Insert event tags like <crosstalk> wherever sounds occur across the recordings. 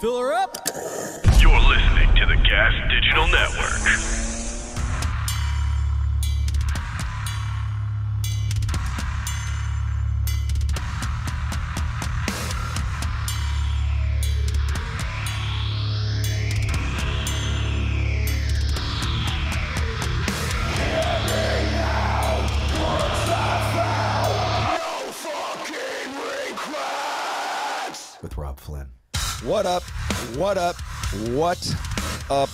Fill her up. You're listening to the Gas Digital Network. What up? What up?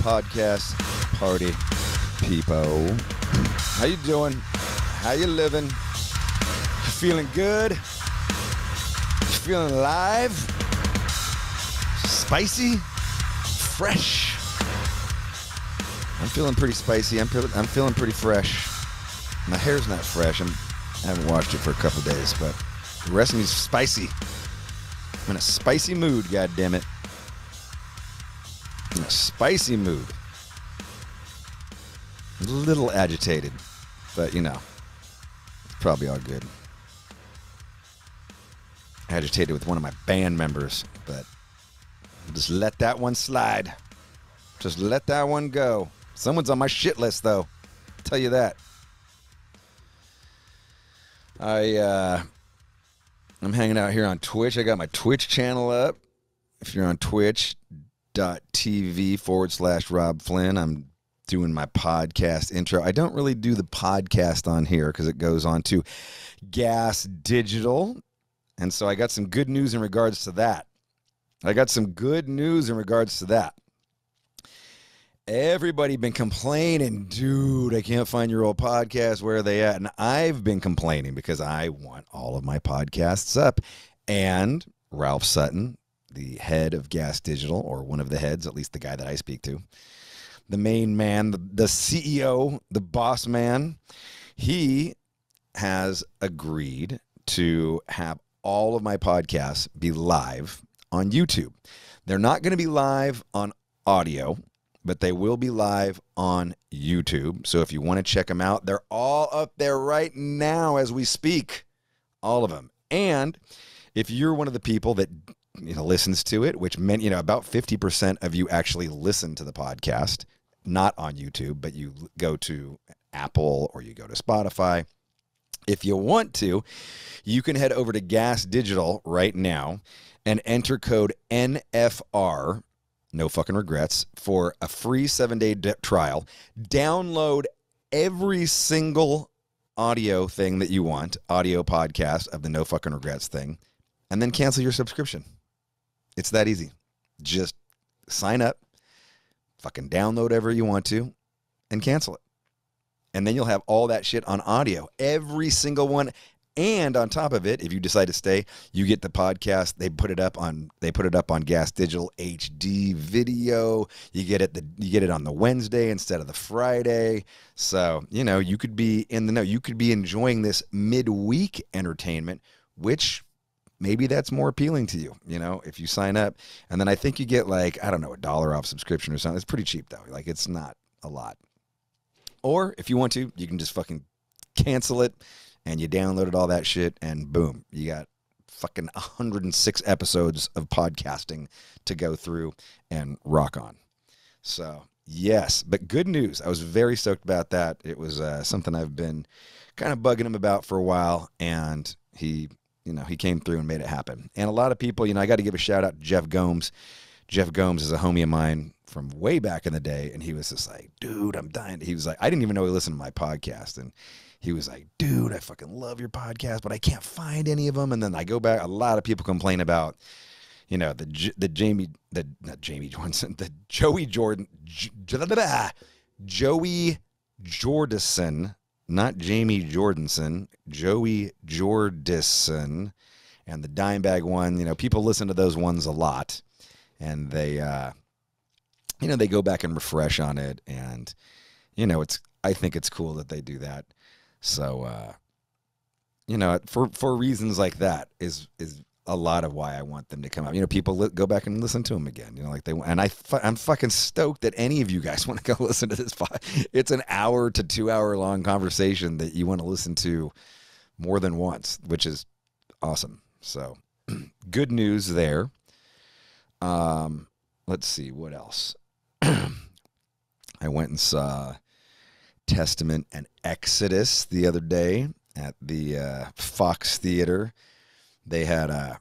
Podcast party people. How you doing? How you living? You feeling good? You feeling alive? Spicy? Fresh? I'm feeling pretty spicy. I'm, fe- I'm feeling pretty fresh. My hair's not fresh. I'm, I haven't washed it for a couple days, but the rest of me's spicy. I'm in a spicy mood, God damn it! Spicy mood. A little agitated, but you know, it's probably all good. Agitated with one of my band members, but just let that one slide. Just let that one go. Someone's on my shit list, though. I'll tell you that. I uh, I'm hanging out here on Twitch. I got my Twitch channel up. If you're on twitch.tv forward slash Robb Flynn, I'm doing my podcast intro. I don't really do the podcast on here because it goes on to Gas Digital. And so I got some good news in regards to that. I got some good news in regards to that. Everybody been complaining, dude. I can't find your old podcast. Where are they at? And I've been complaining because I want all of my podcasts up. And Ralph Sutton, the head of Gas Digital, or one of the heads, at least the guy that I speak to, the main man, the, the CEO, the boss man, he has agreed to have all of my podcasts be live on YouTube. They're not going to be live on audio but they will be live on YouTube. So if you want to check them out, they're all up there right now as we speak. All of them. And if you're one of the people that you know listens to it, which meant you know about 50% of you actually listen to the podcast, not on YouTube, but you go to Apple or you go to Spotify. If you want to, you can head over to Gas Digital right now and enter code NFR no fucking regrets, for a free seven day d- trial. Download every single audio thing that you want, audio podcast of the no fucking regrets thing, and then cancel your subscription. It's that easy. Just sign up, fucking download whatever you want to, and cancel it. And then you'll have all that shit on audio, every single one. And on top of it, if you decide to stay, you get the podcast. They put it up on they put it up on Gas Digital HD video. You get it the you get it on the Wednesday instead of the Friday. So, you know, you could be in the know. You could be enjoying this midweek entertainment, which maybe that's more appealing to you, you know, if you sign up. And then I think you get like, I don't know, a dollar off subscription or something. It's pretty cheap though. Like it's not a lot. Or if you want to, you can just fucking cancel it and you downloaded all that shit and boom, you got fucking 106 episodes of podcasting to go through and rock on. So, yes, but good news. I was very stoked about that. It was uh, something I've been kind of bugging him about for a while and he, you know, he came through and made it happen. And a lot of people, you know, I got to give a shout out to Jeff Gomes. Jeff Gomes is a homie of mine from way back in the day and he was just like, "Dude, I'm dying." He was like, "I didn't even know he listened to my podcast." And he was like, dude, I fucking love your podcast, but I can't find any of them. And then I go back. A lot of people complain about, you know, the the Jamie, the not Jamie <laughs> Johnson, the Joey Jordan, Joey Jordison, not Jamie Jordanson, Joey Jordison, and the Dimebag one. You know, people listen to those ones a lot, and they, uh, you know, they go back and refresh on it, and you know, it's. I think it's cool that they do that. So, uh, you know, for for reasons like that is is a lot of why I want them to come out. You know, people li- go back and listen to them again. You know, like they and I fu- I'm fucking stoked that any of you guys <laughs> want to go <laughs> listen to this. It's an hour to two hour long conversation that you want to listen to more than once, which is awesome. So, <clears throat> good news there. Um, let's see what else. <clears throat> I went and saw Testament and Exodus the other day at the uh, Fox Theater. They had a,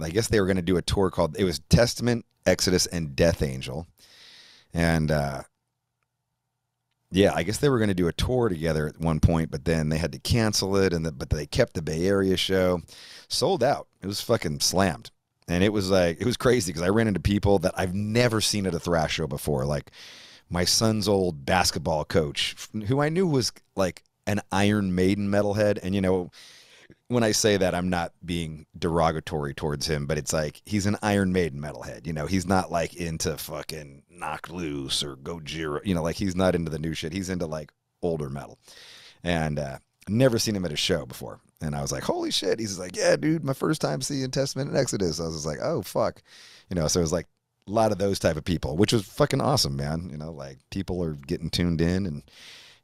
I guess they were going to do a tour called it was Testament, Exodus, and Death Angel, and uh, yeah, I guess they were going to do a tour together at one point, but then they had to cancel it, and the, but they kept the Bay Area show sold out. It was fucking slammed, and it was like it was crazy because I ran into people that I've never seen at a thrash show before, like my son's old basketball coach, who I knew was like an Iron Maiden metalhead, and you know. When I say that, I'm not being derogatory towards him, but it's like he's an Iron Maiden metalhead. You know, he's not like into fucking Knocked Loose or Gojira. You know, like he's not into the new shit. He's into like older metal. And uh, never seen him at a show before. And I was like, holy shit. He's like, yeah, dude, my first time seeing Testament and Exodus. I was just like, oh, fuck. You know, so it was like a lot of those type of people, which was fucking awesome, man. You know, like people are getting tuned in. And,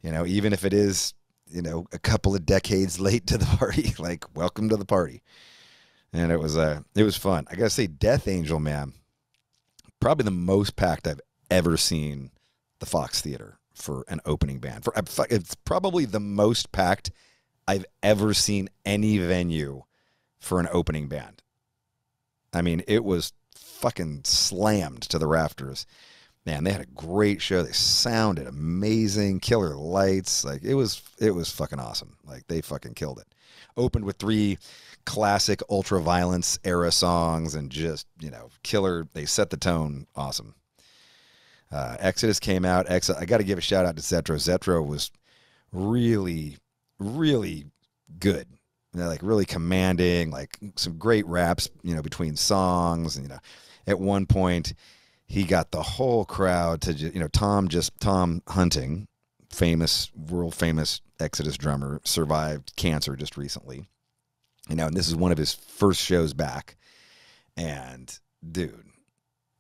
you know, even if it is, you know, a couple of decades <laughs> late to the party, <laughs> like, welcome to the party. And it was, uh, it was fun. I gotta say, Death Angel, man, probably the most packed I've ever seen the Fox Theater for an opening band. For it's probably the most packed I've ever seen any venue for an opening band. I mean, it was fucking slammed to the rafters. Man, they had a great show. They sounded amazing, killer lights. Like it was it was fucking awesome. Like they fucking killed it. Opened with three classic ultra violence era songs and just, you know, killer. They set the tone awesome. Uh, Exodus came out. Ex- I got to give a shout out to Zetro. Zetro was really, really good. You know, like really commanding, like some great raps, you know, between songs. And, you know, at one point, he got the whole crowd to, you know, Tom just, Tom Hunting, famous, world famous Exodus drummer, survived cancer just recently. You know, and this is one of his first shows back. And dude,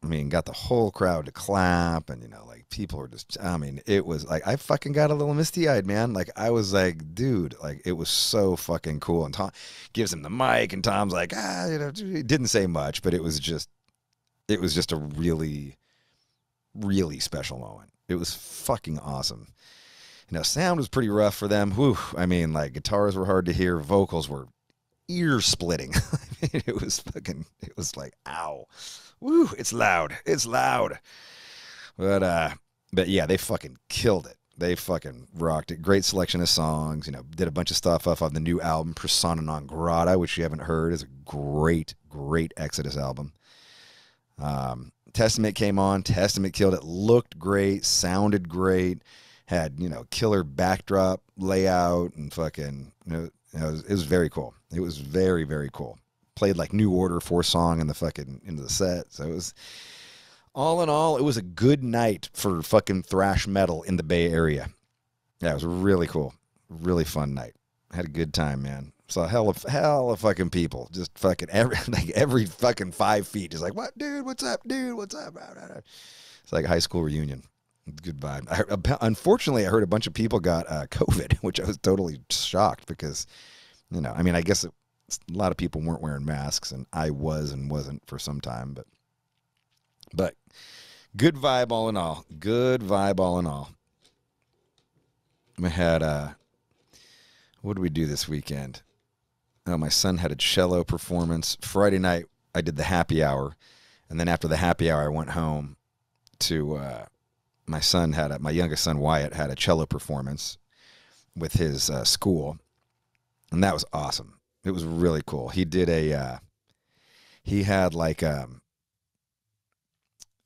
I mean, got the whole crowd to clap, and you know, like people were just. I mean, it was like I fucking got a little misty eyed, man. Like I was like, dude, like it was so fucking cool. And Tom gives him the mic, and Tom's like, ah, you know, didn't say much, but it was just, it was just a really, really special moment. It was fucking awesome. You know, sound was pretty rough for them. Whew. I mean, like guitars were hard to hear, vocals were ear splitting. <laughs> it was fucking. It was like, ow. Woo, it's loud. It's loud. But uh but yeah, they fucking killed it. They fucking rocked it. Great selection of songs. You know, did a bunch of stuff off of the new album Persona Non Grata, which you haven't heard. is a great, great Exodus album. Um, Testament came on. Testament killed it. Looked great. Sounded great. Had you know killer backdrop layout and fucking. You know, it was, it was very cool. It was very very cool played like New Order four song in the fucking into the set. So it was all in all, it was a good night for fucking thrash metal in the Bay Area. Yeah, it was really cool. Really fun night. Had a good time, man. Saw hell of hell of fucking people. Just fucking every <laughs> like every fucking five feet. Just like, what dude, what's up, dude? What's up? It's like high school reunion. Good vibe. I, unfortunately, I heard a bunch of people got uh, <laughs> COVID, which I was totally shocked because, you know, I mean, I guess it, a lot of people weren't wearing masks, and I was and wasn't for some time, but but good vibe all in all. Good vibe all in all. We had uh what did we do this weekend? Oh, my son had a cello performance. Friday night I did the happy hour, and then after the happy hour I went home to uh my son had a, my youngest son Wyatt had a cello performance with his uh, school, and that was awesome. It was really cool. He did a uh, he had like um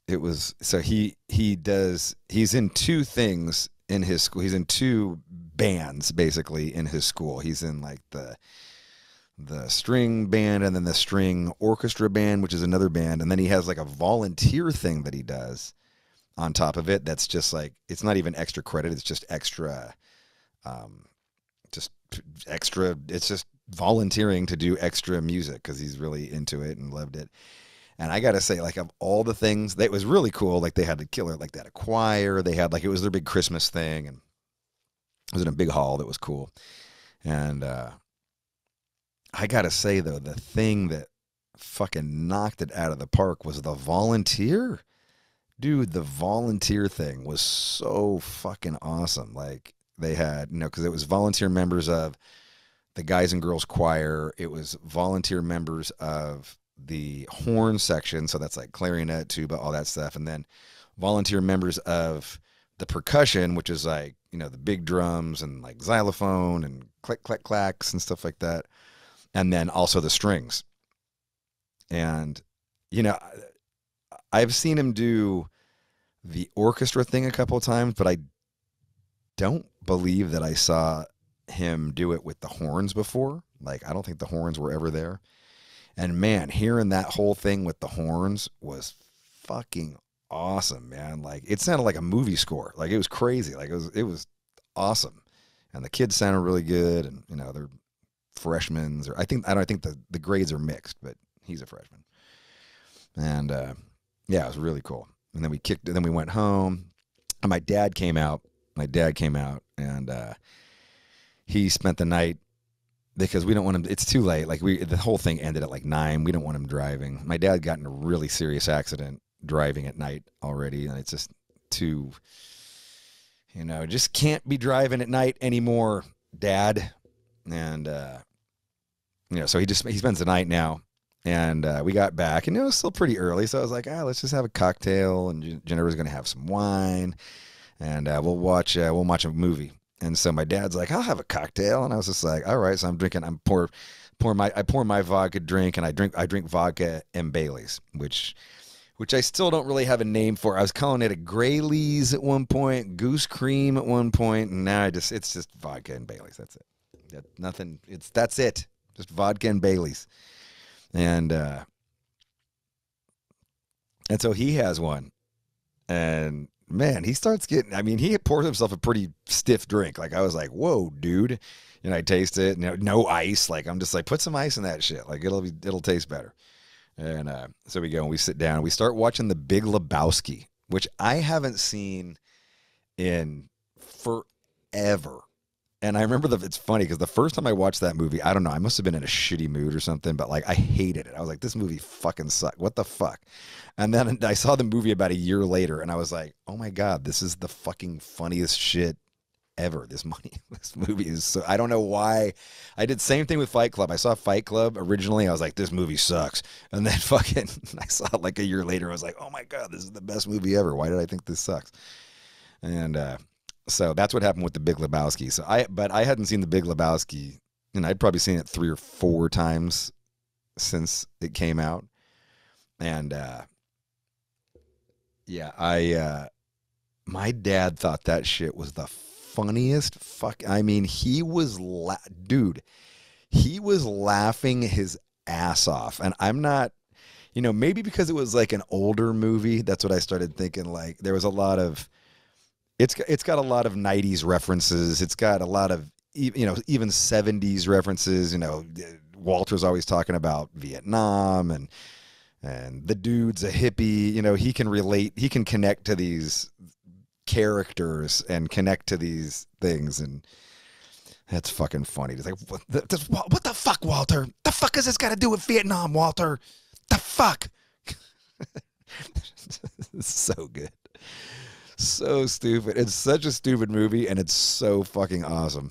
it was so he he does he's in two things in his school. He's in two bands basically in his school. He's in like the the string band and then the string orchestra band, which is another band, and then he has like a volunteer thing that he does on top of it. That's just like it's not even extra credit; it's just extra, um, just extra. It's just volunteering to do extra music because he's really into it and loved it. And I gotta say, like of all the things that was really cool, like they had the killer, like had a choir, they had like it was their big Christmas thing, and it was in a big hall that was cool. And uh, I gotta say though, the thing that fucking knocked it out of the park was the volunteer. Dude, the volunteer thing was so fucking awesome. Like they had, you know, because it was volunteer members of the guys and girls choir. It was volunteer members of the horn section, so that's like clarinet, tuba, all that stuff, and then volunteer members of the percussion, which is like you know the big drums and like xylophone and click clack clacks and stuff like that, and then also the strings. And you know, I've seen him do the orchestra thing a couple of times, but I don't believe that I saw him do it with the horns before. Like I don't think the horns were ever there. And man, hearing that whole thing with the horns was fucking awesome, man. Like it sounded like a movie score. Like it was crazy. Like it was it was awesome. And the kids sounded really good and you know, they're freshmen or I think I don't I think the, the grades are mixed, but he's a freshman. And uh, yeah, it was really cool. And then we kicked and then we went home. And my dad came out. My dad came out and uh, he spent the night because we don't want him. It's too late. Like we, the whole thing ended at like nine. We don't want him driving. My dad got in a really serious accident driving at night already, and it's just too. You know, just can't be driving at night anymore, Dad. And uh, you know, so he just he spends the night now. And uh, we got back, and it was still pretty early, so I was like, "Ah, let's just have a cocktail." And Jennifer's gonna have some wine, and uh, we'll watch uh, we'll watch a movie. And so my dad's like, I'll have a cocktail. And I was just like, all right. So I'm drinking, I'm pour, pour my, I pour my vodka drink and I drink, I drink vodka and Bailey's, which, which I still don't really have a name for. I was calling it a Greylees at one point, goose cream at one point, and now I just, it's just vodka and Bailey's. That's it. That, nothing. It's, that's it. Just vodka and Bailey's. And, uh, and so he has one. And man, he starts getting. I mean, he pours himself a pretty stiff drink. Like I was like, "Whoa, dude!" And I taste it. No, no ice. Like I'm just like, put some ice in that shit. Like it'll be, it'll taste better. And uh, so we go and we sit down. And We start watching The Big Lebowski, which I haven't seen in forever. And I remember that it's funny because the first time I watched that movie, I don't know, I must have been in a shitty mood or something, but like I hated it. I was like, this movie fucking sucked. What the fuck? And then I saw the movie about a year later and I was like, oh my God, this is the fucking funniest shit ever. This money, <laughs> this movie is so, I don't know why. I did same thing with Fight Club. I saw Fight Club originally. I was like, this movie sucks. And then <laughs> fucking, I saw it like a year later. I was like, oh my God, this is the best movie ever. Why did I think this sucks? And, uh, so that's what happened with the Big Lebowski. So I, but I hadn't seen the Big Lebowski, and I'd probably seen it three or four times since it came out, and uh, yeah, I, uh, my dad thought that shit was the funniest fuck. I mean, he was, la- dude, he was laughing his ass off, and I'm not. You know, maybe because it was like an older movie, that's what I started thinking. Like there was a lot of it's it's got a lot of 90s references. It's got a lot of you know even 70s references. You know, Walter's always talking about Vietnam and and the dude's a hippie. You know, he can relate. He can connect to these characters and connect to these things and. That's fucking funny. It's like, what the, what the fuck, Walter? The fuck is this got to do with Vietnam, Walter? The fuck? <laughs> so good so stupid. It's such a stupid movie, and it's so fucking awesome.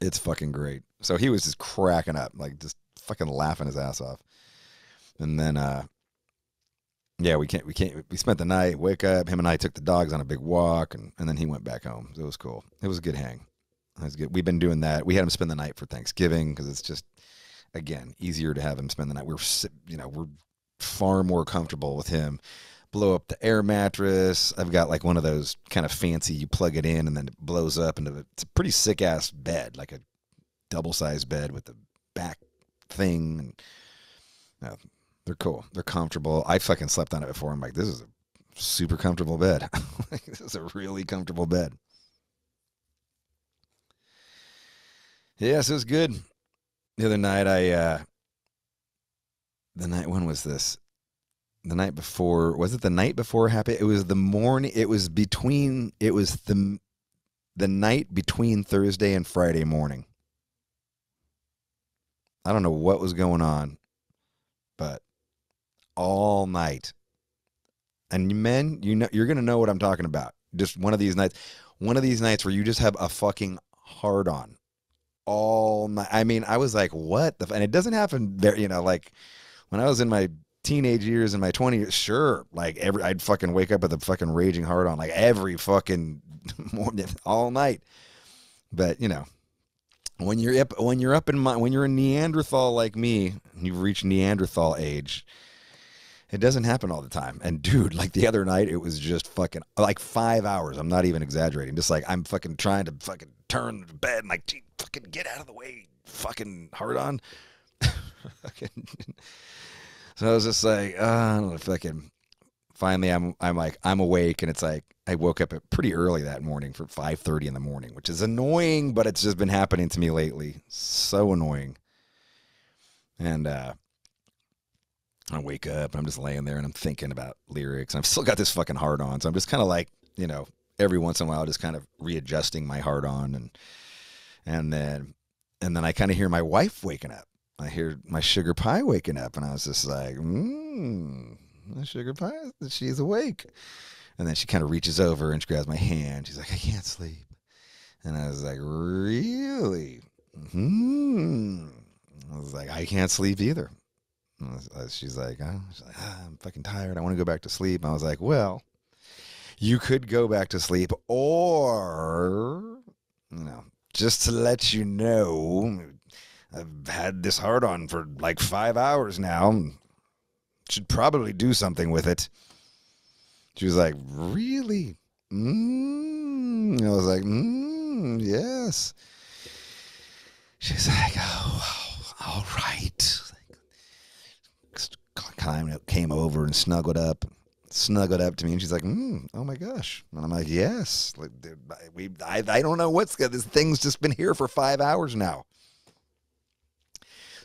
It's fucking great. So he was just cracking up, like just fucking laughing his ass off. And then, uh, yeah, we can't, we can't, we spent the night, wake up. Him and I took the dogs on a big walk, and, and then he went back home. It was cool. It was a good hang. It was good. We've been doing that. We had him spend the night for Thanksgiving because it's just, again, easier to have him spend the night. We're, you know, we're far more comfortable with him blow up the air mattress. I've got like one of those kind of fancy, you plug it in and then it blows up into a, it's a pretty sick ass bed, like a double sized bed with the back thing. No, they're cool. They're comfortable. I fucking slept on it before. I'm like, this is a super comfortable bed. <laughs> this is a really comfortable bed. Yes, it was good. The other night, I, uh, the night, when was this? The night before was it the night before happy it was the morning it was between it was the the night between thursday and friday morning i don't know what was going on but all night. And men, you know, you're gonna know what I'm talking about. Just one of these nights, one of these nights where you just have a fucking hard on all night. I mean, I was like, what the? F-? And it doesn't happen there, you know, like when I was in my teenage years and my 20s, sure, like every, I'd fucking wake up with a fucking raging hard on, like every fucking <laughs> morning, all night. But you know, when you're up, when you're up in my, when you're a Neanderthal like me, you've reached Neanderthal age. It doesn't happen all the time. And dude, like the other night, it was just fucking like five hours. I'm not even exaggerating. Just like I'm fucking trying to fucking turn the bed and like, fucking get out of the way, fucking hard on. <laughs> so I was just like, uh, I don't know, fucking. Finally, I'm I'm like I'm awake, and it's like I woke up pretty early that morning for 5:30 in the morning, which is annoying, but it's just been happening to me lately. So annoying. And uh I wake up and I'm just laying there and I'm thinking about lyrics. I've still got this fucking hard on. So I'm just kind of like, you know, every once in a while just kind of readjusting my hard on and and then and then I kind of hear my wife waking up. I hear my sugar pie waking up and I was just like, mmm, sugar pie, she's awake. And then she kind of reaches over and she grabs my hand. She's like, I can't sleep. And I was like, really? Hmm. I was like, I can't sleep either. She's like, oh. She's like ah, I'm fucking tired. I want to go back to sleep. I was like, well, you could go back to sleep, or you know, just to let you know, I've had this hard on for like five hours now. Should probably do something with it. She was like, really? Mm. I was like, mm, yes. She's like, oh, all right came, came over and snuggled up, snuggled up to me, and she's like, mm, "Oh my gosh!" And I'm like, "Yes, like, we, I, I don't know what's good. This thing's just been here for five hours now."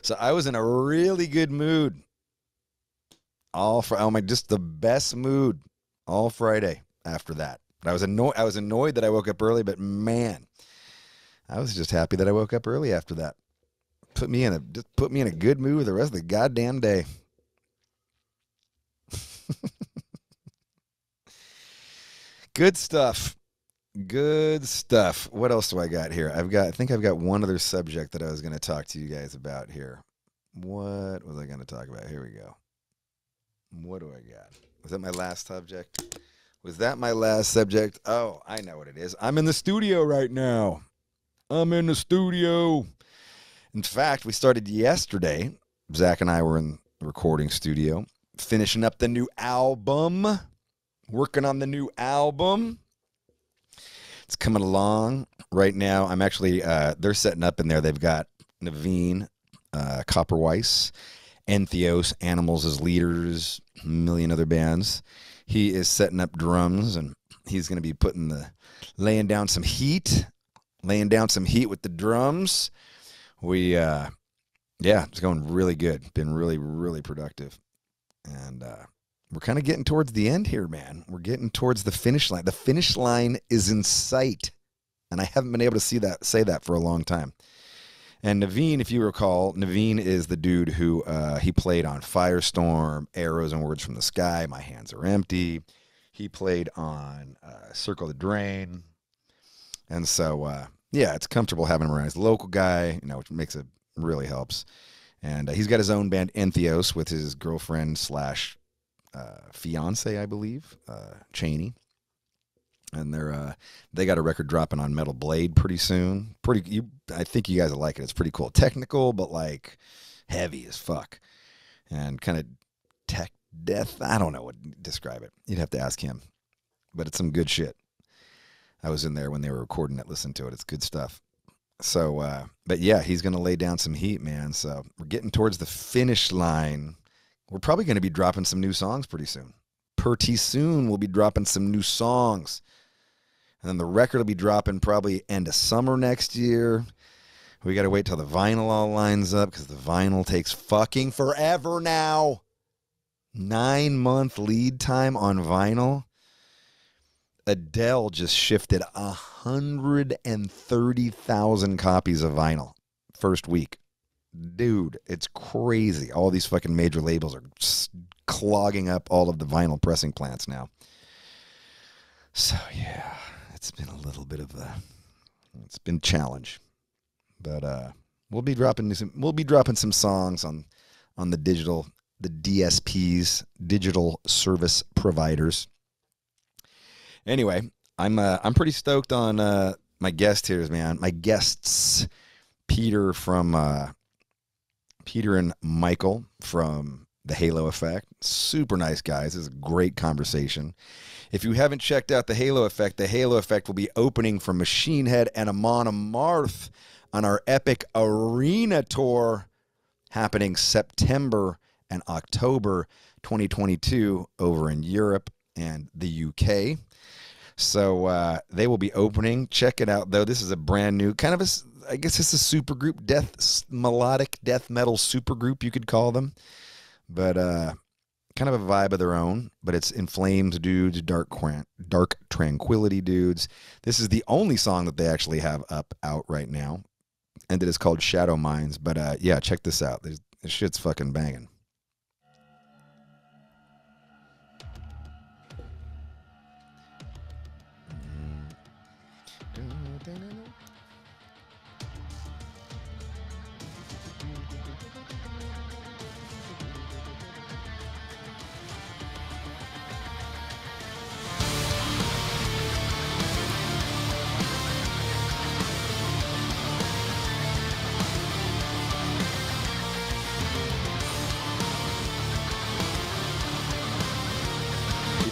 So I was in a really good mood all for oh my, just the best mood all Friday after that. But I was annoyed. I was annoyed that I woke up early, but man, I was just happy that I woke up early after that. Put me in a just put me in a good mood the rest of the goddamn day. <laughs> Good stuff. Good stuff. What else do I got here? I've got I think I've got one other subject that I was going to talk to you guys about here. What was I going to talk about? Here we go. What do I got? Was that my last subject? Was that my last subject? Oh, I know what it is. I'm in the studio right now. I'm in the studio. In fact, we started yesterday. Zach and I were in the recording studio, finishing up the new album working on the new album. It's coming along right now. I'm actually uh, they're setting up in there. They've got Navene, uh, Koperweis, Entheos, Animals as leaders, a million other bands. He is setting up drums and he's going to be putting the laying down some heat, laying down some heat with the drums. We uh yeah, it's going really good. Been really really productive. And uh we're kind of getting towards the end here, man. We're getting towards the finish line. The finish line is in sight. And I haven't been able to see that say that for a long time. And Navene, if you recall, Navene is the dude who uh, he played on Firestorm, Arrows in Words from the Sky, My Hands Are Empty. He played on uh, Circle the Drain. And so, uh, yeah, it's comfortable having him around. He's a local guy, you know, which makes it really helps. And uh, he's got his own band, Entheos, with his girlfriend slash uh, fiance, I believe, uh, Chaney, and they're uh, they got a record dropping on Metal Blade pretty soon. Pretty, you, I think you guys will like it. It's pretty cool, technical, but like heavy as fuck, and kind of tech death. I don't know what to describe it. You'd have to ask him, but it's some good shit. I was in there when they were recording it. Listen to it. It's good stuff. So, uh, but yeah, he's going to lay down some heat, man. So we're getting towards the finish line we're probably going to be dropping some new songs pretty soon. Pretty soon, we'll be dropping some new songs. And then the record will be dropping probably end of summer next year. We got to wait till the vinyl all lines up because the vinyl takes fucking forever now. Nine month lead time on vinyl. Adele just shifted 130,000 copies of vinyl first week. Dude, it's crazy. All these fucking major labels are clogging up all of the vinyl pressing plants now. So yeah, it's been a little bit of a it's been challenge. But uh we'll be dropping some we'll be dropping some songs on on the digital the DSPs, digital service providers. Anyway, I'm uh, I'm pretty stoked on uh, my guest here, man. My guests, Peter from uh, Peter and Mikael from the Halo Effect. Super nice guys. This is a great conversation. If you haven't checked out the Halo Effect, the Halo Effect will be opening for Machine Head and Amon Amarth on our epic arena tour happening September and October 2022 over in Europe and the UK. So uh, they will be opening. Check it out, though. This is a brand new kind of a, I guess it's a super group, death melodic death metal super group, you could call them. But uh, kind of a vibe of their own. But it's in flames dudes, dark dark tranquility dudes. This is the only song that they actually have up out right now, and it is called Shadow Minds. But uh, yeah, check this out. This shit's fucking banging.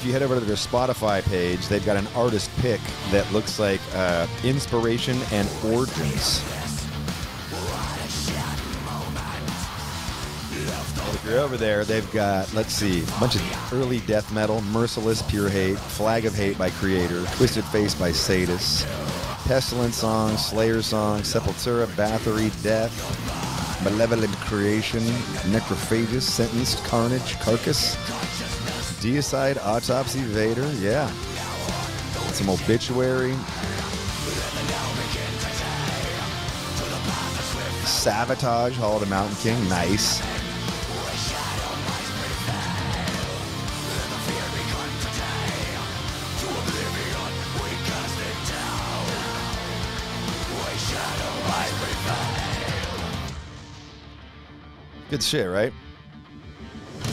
You head over to their Spotify page, they've got an artist pick that looks like uh, inspiration and origins. If you're over there, they've got, let's see, a bunch of early death metal, Merciless, Pure Hate, Flag of Hate by Kreator, Twisted Face by Sadus, Pestilence Song, Slayer Song, Sepultura, Bathory, Death, Malevolent Creation, Necrophagus, Sentenced, Carnage, Carcass, Deicide, Autopsy, Vader, yeah. Some obituary. Sabotage, Hall of the Mountain King, nice. Good shit, right?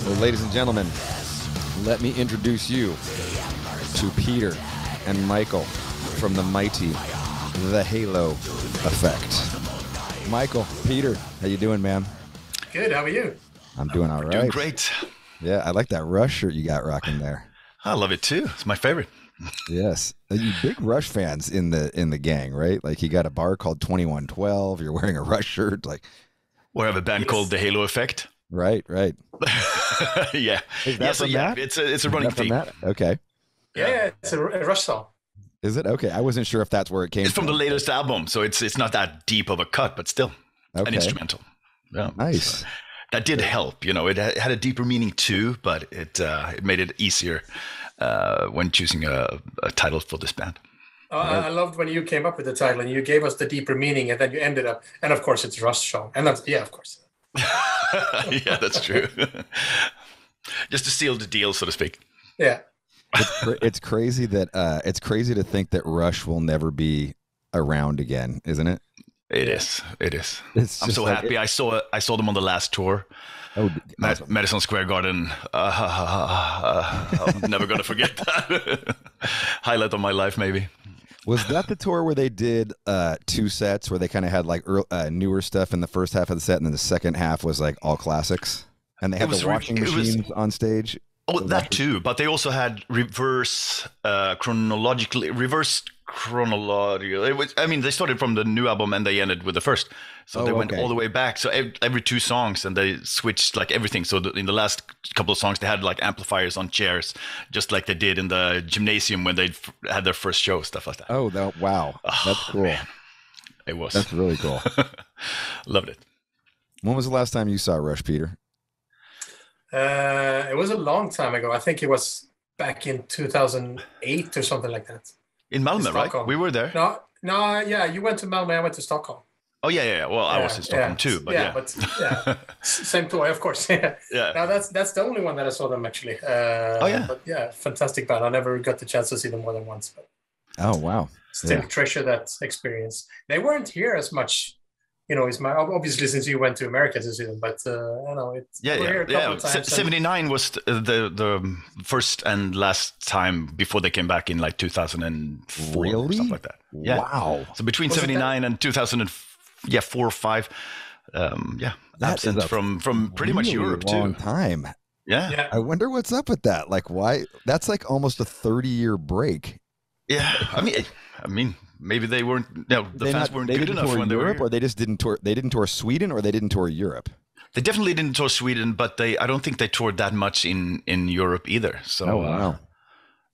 Well, ladies and gentlemen, let me introduce you to Peter and Mikael from the mighty The Halo Effect. Mikael, Peter, how you doing, man? Good. How are you? I'm doing all right. Doing great. Yeah, I like that Rush shirt you got rocking there. I love it too. It's my favorite. Yes, you big Rush fans in the in the gang, right? Like you got a bar called Twenty One Twelve. You're wearing a Rush shirt, like We have a band called The Halo Effect. Right, right. <laughs> yeah. Is that yeah, so yeah, that? it's a it's a running that theme. that? Okay, Yeah, yeah it's a, a Rush song. is it okay? I wasn't sure if that's where it came It's from the latest album, so it's it's not that deep of a cut, but still Okay. an instrumental. Yeah. Nice. That did help, you know. It had a deeper meaning too, but it uh, it made it easier uh, when choosing a, a title for this band. Uh, I I loved when you came up with the title and you gave us the deeper meaning, and then you ended up, and of course it's Rush song, and that's yeah, of course. <laughs> <laughs> yeah, that's true. <laughs> Just to seal the deal, so to speak. Yeah, Cra- it's crazy that uh, it's crazy to think that Rush will never be around again, isn't it? It is. It is. It's I'm so like happy. I saw I saw them on the last tour. Oh, Ma- awesome. Madison Square Garden. Uh, <laughs> I'm never gonna forget that. Highlight of my life, maybe. Was that the tour where they did uh, two sets where they kind of had like earl uh, newer stuff in the first half of the set, and then the second half was like all classics, and they had the re- washing it was- machines on stage. Oh, that too. But they also had reverse uh, chronologically, reverse chronological. It was, I mean, they started from the new album and they ended with the first, so Oh, they went okay. all the way back. So every, every two songs, and they switched like everything. So the, in the last couple of songs, they had like amplifiers on chairs, just like they did in the gymnasium when they f- had their first show, stuff like that. Oh, that, wow, that's cool. It was That's really cool. <laughs> loved it. when was the last time you saw Rush, Peter? uh, it was a long time ago. I think it was back in 2008 or something like that. In Malmö, right? We were there. No, no, yeah, you went to Malmö. I went to Stockholm. Oh yeah, yeah. yeah. Well, I was in Stockholm yeah. too, but Yeah, yeah, but- yeah. <laughs> Same toy, of course. <laughs> yeah. yeah. Now that's that's the only one that I saw them actually. Uh, Oh, yeah? But yeah, fantastic band. I never got the chance to see them more than once, but Oh wow. still Yeah. treasure that experience. They weren't here as much, you know. Is my obviously since you went to America to see them, but uh, I don't know. It, Yeah, yeah, here a yeah. of Se- times and- Seventy nine was the the first and last time before they came back in like two thousand and four, Really? something like that. Yeah. Wow. So between Was it that- seventy nine and two thousand and yeah four or five, um, yeah, That is absent from from pretty much Really Europe long too. time. Yeah, yeah, Yeah, I wonder what's up with that. Like, why? That's like almost a thirty-year break. Yeah, I mean, I mean, maybe they weren't. No, the They fans not- weren't they good didn't enough tour when they were. Here. or they just didn't tour. They didn't tour Sweden, or they didn't tour Europe. They definitely didn't tour Sweden, but they I don't think they toured that much in in Europe either. So oh uh, wow,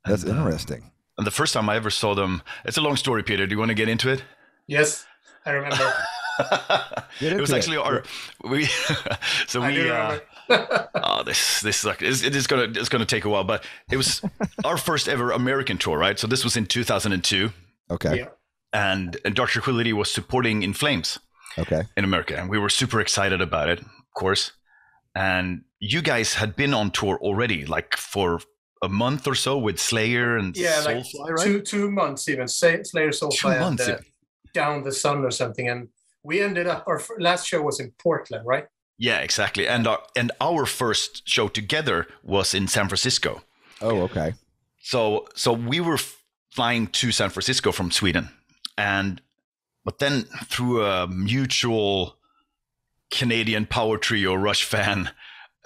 that's and, uh, interesting. And the first time I ever saw them, it's a long story, Peter. Do you want to get into it? yes, I remember. <laughs> Get it was into actually our we. <laughs> so I we. do Uh, remember. <laughs> oh, this this is like it's, it is gonna it's gonna take a while, but it was our first ever American tour, right? So this was in 2002, Okay. Yeah. And, and Dark Tranquillity was supporting In Flames Okay. in America, and we were super excited about it, of course. And you guys had been on tour already, like for a month or so with Slayer and yeah, like right? two two months even. Slayer Soulfly and months, uh. Down the Sun or something, and we ended up. Our last show was in Portland, right? Yeah, exactly. And our and our first show together was in San Francisco. Oh, okay. So so we were flying to San Francisco from Sweden, and but then through a mutual Canadian power trio Rush fan,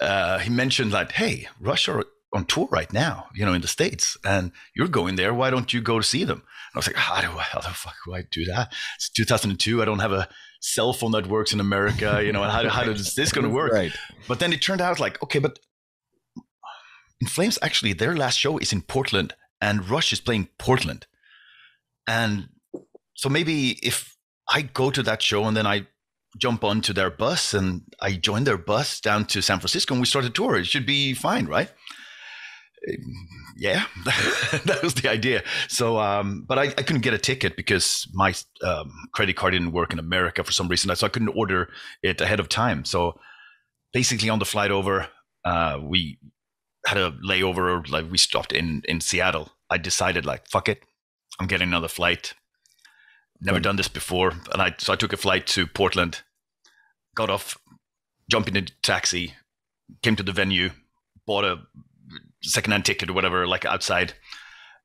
uh, he mentioned like, "Hey, Rush are on tour right now, you know, in the states, and you're going there. Why don't you go to see them?" And I was like, "How do I, how the fuck do I do that? It's 2002. I don't have a cell phone that works in America. You know, and how how is this going to work?" <laughs> Right. But then it turned out like, okay, but In Flames actually their last show is in Portland and Rush is playing Portland. And so maybe if I go to that show and then I jump onto their bus and I join their bus down to San Francisco and we start a tour, it should be fine, right? Um, Yeah, <laughs> that was the idea. So, um, but I, I couldn't get a ticket because my um, credit card didn't work in America for some reason. So I couldn't order it ahead of time. So basically, on the flight over, uh, we had a layover. Like we stopped in in Seattle. I decided like, fuck it, I'm getting another flight. Never done this before, and I so I took a flight to Portland. Got off, jumped in a taxi, came to the venue, bought a secondhand ticket or whatever, like outside.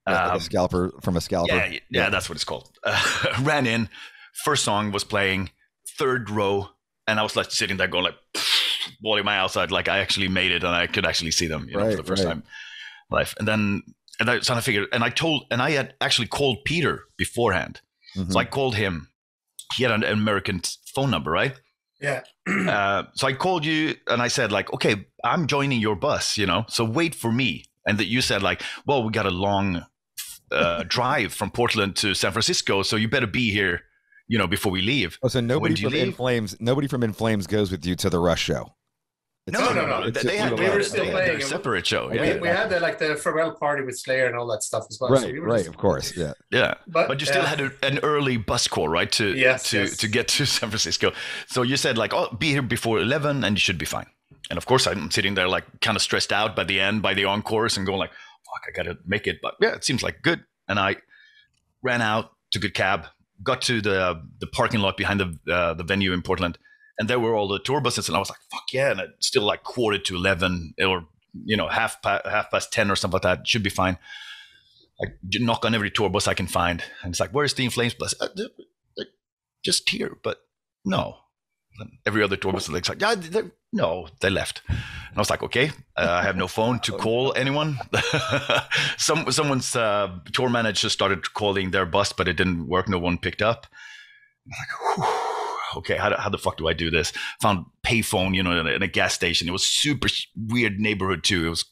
Like a Um, scalper from a scalper. yeah, yeah, yeah, that's what it's called. Uh, <laughs> ran in, first song was playing, third row, and I was like sitting there going like, <sniffs> bawling my outside, like I actually made it and I could actually see them, you know, Right, for the first right. time in life. And then, and I so I figured, and I told, and I had actually called Peter beforehand, Mhm. so I called him. He had an American phone number, right? Yeah. uh, so I called you and I said like, okay, I'm joining your bus, you know, so wait for me. And that you said like, well, we got a long uh, <laughs> drive from Portland to San Francisco, so you better be here, you know, before we leave. Oh, so nobody do you from In? Flames, nobody from In Flames goes with you to the Rush show. It's No, no, no. it's They, just they you had, alone. they were still they had playing. their separate show. We- Yeah, we, we had the, like the farewell party with Slayer and all that stuff as well. so right, we were right, just- of course, yeah. yeah. But, But you still uh, had a, an early bus call, right, to Yes, to yes. to get to <laughs> San Francisco. So you said like, oh, be here before eleven, and you should be fine. And of course, I'm sitting there like kind of stressed out by the end, by the encores, and going like, fuck, I gotta make it. But yeah, it seems like good. And I ran out, took a cab, got to the the parking lot behind the uh, the venue in Portland, and there were all the tour buses, and I was like, fuck yeah, and it's still like quarter to eleven or you know half pa- half past ten or something like that. Should be fine. I knock on every tour bus I can find, and it's like, where's the In Flames bus? Uh, just here, but no. And every other tour bus is like, yeah, they're- no, they left. And I was like, okay, uh, I have no phone to <laughs> call anyone. <laughs> Some someone's uh, tour manager started calling their bus, but it didn't work. No one picked up. I'm like, whew, okay, how, do- how the fuck do I do this? Found payphone, you know, in a, in a gas station. It was super weird neighborhood too. It was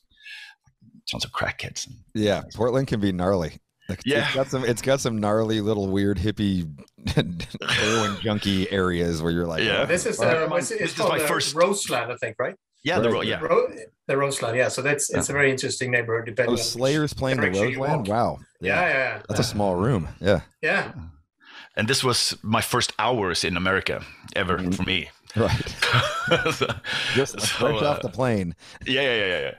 tons of crackheads. Yeah, Portland can be gnarly. Like, Yeah. it's got some. It's got some gnarly little weird hippie <laughs> heroin <laughs> junkie areas where you're like, Yeah. oh, This is uh, what's it- This it's is my called uh, first- Roseland, I think, right? Yeah, the Right. ro- yeah. Ro- the Roseland, yeah. So that's it's a very interesting neighborhood. Depending oh, on Slayer's playing the direction Roseland. Wow, Yeah, yeah, yeah. that's a small room. Yeah, yeah. And this was my first hours in America ever Mhm. for me. Right. <laughs> So- Just like So, fresh off uh, the plane. yeah, yeah, yeah, yeah, yeah.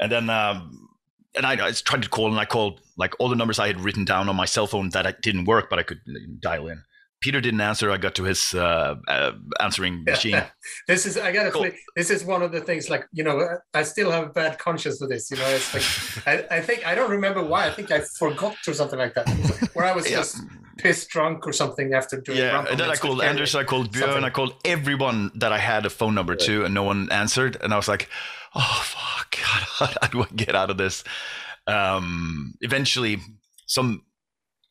And then, um, and I, I tried to call, and I called like all the numbers I had written down on my cell phone that I didn't work, but I could dial in. Peter didn't answer. I got to his uh, uh, answering machine. <laughs> This is I gotta Cool. say, this is one of the things like you know I still have a bad conscience of this. You know, it's like <laughs> I, I think I don't remember why. I think I forgot or something like that, where I was Yeah. just pissed drunk or something after doing. Yeah, and then I called. Anders, I called Björn, Something. I called everyone that I had a phone number to, and no one answered. And I was like, "Oh fuck, how, how do I get out of this?" Um, eventually, some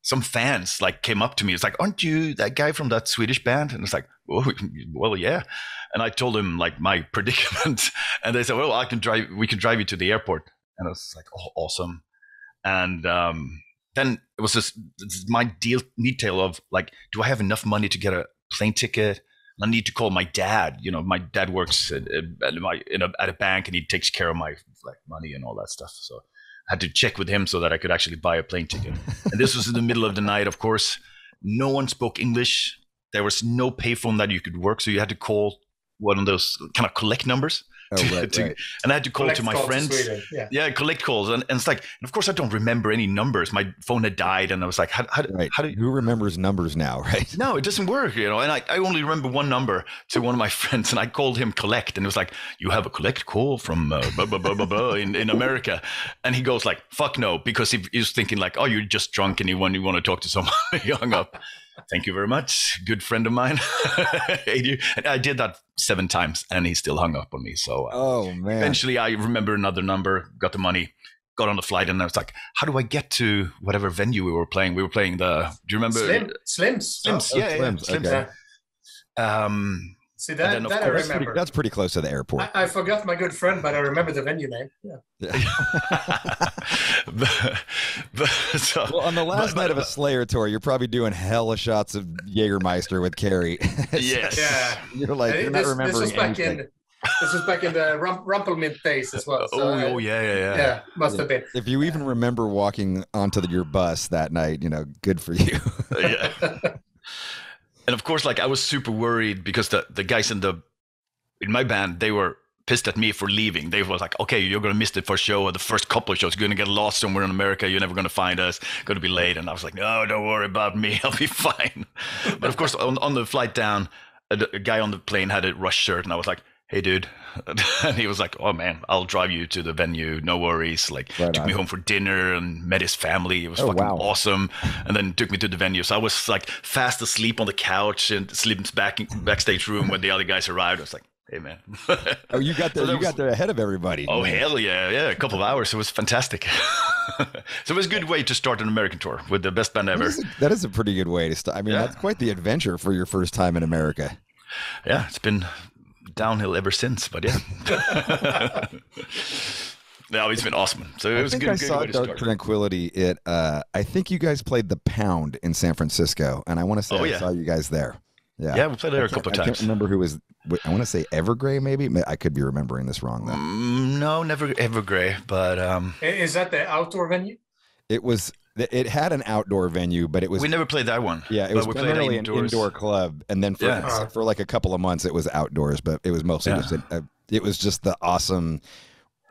some fans like came up to me. It's like, "Aren't you that guy from that Swedish band?" And it's like, "Oh, <laughs> well, yeah." And I told them like my <laughs> predicament, and they said, "Well, I can drive. We can drive you to the airport." And I was like, "Oh, awesome!" And um, then it was just my deal detail of like, do I have enough money to get a plane ticket? I need to call my dad. You know, my dad works at, at, my, a, at a bank and he takes care of my like money and all that stuff. So I had to check with him so that I could actually buy a plane ticket. and this was in the middle of the night, of course. No one spoke English. There was no payphone that you could work, so you had to call one of those kind of collect numbers. Oh, right, <laughs> to- right. And I had to call Collect to my friends. Sweden, Yeah. Yeah, collect calls, and, and it's like, and of course, I don't remember any numbers. My phone had died, and I was like, how, how, Right. how do you? Who remembers numbers now, <laughs> right? No, it doesn't work, you know. And I, I only remember one number to one of my <laughs> friends, and I called him collect, and it was like, you have a collect call from uh, blah, blah, blah, blah, blah, in, in America, and he goes like, fuck no, because he, he was thinking like, oh, you're just drunk and you want you want to talk to someone. he hung up. Thank you very much, good friend of mine. <laughs> Hate you. and I did that seven times, and he still hung up on me. So. Uh, Oh man. Eventually, I remember another number, got the money, got on the flight, and I was like, "How do I get to whatever venue we were playing? We were playing the. Do you remember Slim, Slims. Slims? Oh, yeah, yeah, Slims, Slims. okay. Um, See And that, then, of that I course, that's, pretty, remember. that's pretty close to the airport. I, I forgot my good friend, but I remember the venue name. Yeah. Yeah. but, but, so, Well, on the last but- night of a uh, Slayer tour, you're probably doing hella shots of Jägermeister with Kerry. <laughs> yes, Yeah. you're like you're it- not this, this remembering was back anything. in this was back in the Rump, Rumpleminze days as well. So oh, I- oh, yeah, yeah, yeah. yeah, must have been. If you even remember walking onto the, your bus that night, you know, good for you. yeah. <laughs> and of course, like I was super worried because the the guys in the in my band they were pissed at me for leaving. They was like, "Okay, you're gonna miss the first show or the first couple of shows. You're gonna get lost somewhere in America. You're never gonna find us. Gonna be late." And I was like, "No, don't worry about me. <laughs> I'll be fine." but of course, on on the flight down, a, a guy on the plane had a rush shirt, and I was like. Hey, dude. <laughs> And he was like, Oh, man, I'll drive you to the venue. No worries. Like, Right took me home for dinner and met his family. It was Oh, fucking wow. awesome. And then took me to the venue. So I was like fast asleep on the couch and sleeping back in backstage room when the other guys arrived. I was like, Hey, man. oh, you got <laughs> there. So you was- got there ahead of everybody. Oh Man. hell yeah, yeah! A couple of hours. It was fantastic. <laughs> so it was a good way to start an American tour with the best band ever. is, a, that is a pretty good way to start. I mean, Yeah. that's quite the adventure for your first time in America. Yeah, it's been downhill ever since. But yeah, <laughs> no, he's been awesome. So it I was a think good, I good saw way to Dark start. Tranquility. It. Uh, I think you guys played the Pound in San Francisco, and I want to say Oh, I yeah. saw you guys there. Yeah. Yeah, we played there a couple of can't- I times. can't remember who was. I want to say Evergrey, maybe. I could be remembering this wrong though. Mm, no, never Evergrey. But um, Is that the outdoor venue? It was. It had an outdoor venue, but it was we never played that one. Yeah, it was we played primarily an indoor club, and then for Yeah. For like a couple of months it was outdoors, but it was mostly Yeah. just a, a, it was just the awesome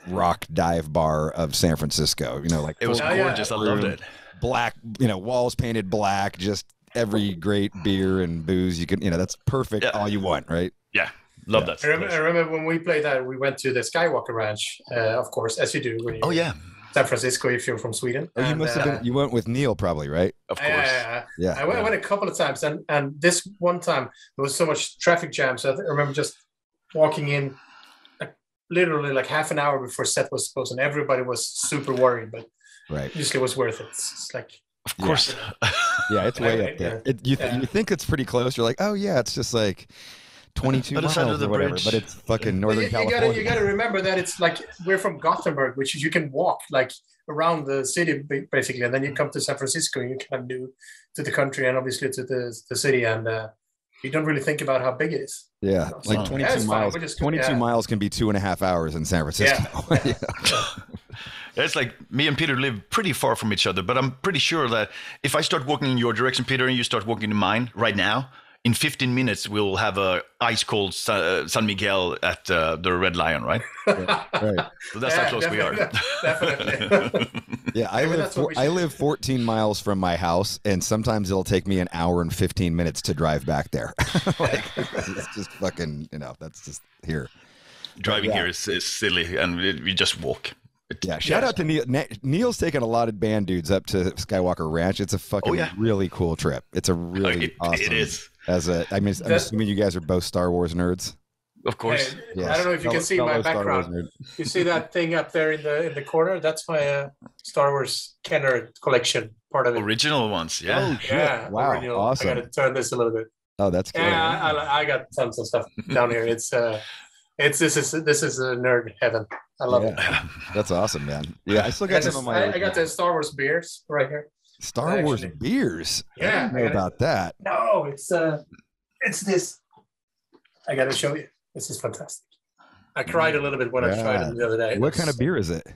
rock dive bar of San Francisco. You know, like It was full yeah. gorgeous. I loved it. black, you know, walls painted black, just every great beer and booze you can, you know, that's perfect. Yeah. All you want, right? Yeah, love Yeah. that. I remember, I remember when we played that, we went to the Skywalker Ranch, uh, of course, as you do when you Oh yeah, San Francisco if you're from Sweden. Oh, you And, must have uh, been. You went with Neil, probably, right? of course. yeah, yeah. Yeah. I went, I Yeah. went a couple of times, and and this one time there was so much traffic jam, so I th- I remember just walking in, like, literally like half an hour before set was supposed, and everybody was super worried, but Right. usually it was worth it. It's, it's like Of course. Yeah, it's way Yeah. up there. <laughs> It, you, th- Yeah. you think it's pretty close. You're like, oh yeah, it's just like 22 miles side or whatever, bridge. but it's fucking Northern you, you California. gotta you gotta remember that it's like we're from Gothenburg, which is you can walk like around the city basically, and then you come to San Francisco, and you kind of new to the country and obviously to the the city, and uh, you don't really think about how big it is. Yeah, So, like yeah, 22 it's miles. Just- 22 yeah. miles can be two and a half hours in San Francisco. <laughs> Yeah. It's like me and Peter live pretty far from each other, but I'm pretty sure that if I start walking in your direction, Peter, and you start walking in mine right now, in 15 minutes we'll have a ice cold Sa- uh, San Miguel at uh, the Red Lion, right? <laughs> Right. So that's Yeah, how close we are. <laughs> definitely. Yeah, I Maybe live four, I live 14 miles from my house, and sometimes it'll take me an hour and 15 minutes to drive back there. <laughs> like, it's just fucking, you know, that's just here. Driving Yeah. here is, is silly, and we we just walk. Yeah, shout out to Neil. Neil's taking a lot of band dudes up to Skywalker Ranch. It's a fucking Oh, yeah. really cool trip. It's a really it- awesome. it is. As a, I mean, I'm That- assuming you guys are both Star Wars nerds. Of course. Hey, Yes. I don't know if you can Fellow- see my Star background. You see that <laughs> thing up there in the in the corner? That's my uh, Star Wars Kenner collection part of it. Original ones, yeah. Oh! Yeah, wow, original. I gotta turn this a little bit. Oh, that's cool. Yeah, I, I, I got tons of stuff down here. It's uh, it's this is this is a nerd heaven. I love it. That's awesome, man. Yeah, I still got got, some of my I, I got the Star Wars beers right here. Star Wars beers. I Yeah, I know got it. about that. No, it's uh, it's this. I gotta show you. This is fantastic. I cried a little bit when I tried it the other day. What kind of beer is it?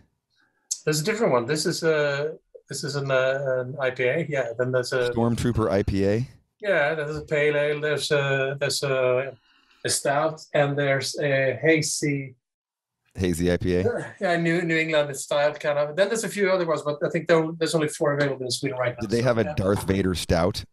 There's a different one. This is a this is an, uh, an IPA. Yeah. Then there's a Stormtrooper IPA. yeah. There's a pale ale. There's a there's a, a stout and there's a hazy. Hazy IPA. Yeah, New New England style kind of. Then there's a few other ones, but I think there, there's only four available in Sweden right now. Did they so, have a yeah. Darth Vader stout?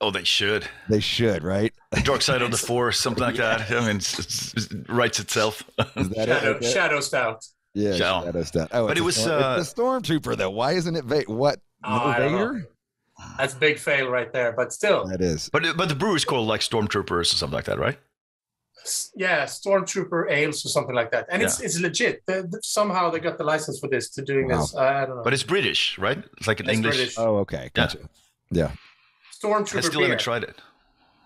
Oh, they should. They should, right? Dark Side of the <laughs> Force, something like that. I mean, it's, it's, it writes itself. Is that Shadow, it? Okay. Shadow Stout. Yeah, Shadow. Shadow stout. Oh, But it was, storm- uh, it's the Stormtrooper though. Why isn't it Vader? What? Oh, No I don't. Vader? That's a big fail right there, but still, That is. But but the brew is called like Stormtroopers or something like that, right? S- yeah, Stormtrooper ales or something like that, and it's it's legit. The, the- somehow they got the license for this to doing this. I, I don't know. But it's British, right? It's like an It's English. British. Oh, okay. Gotcha. Yeah. Stormtrooper I still beer. haven't tried it.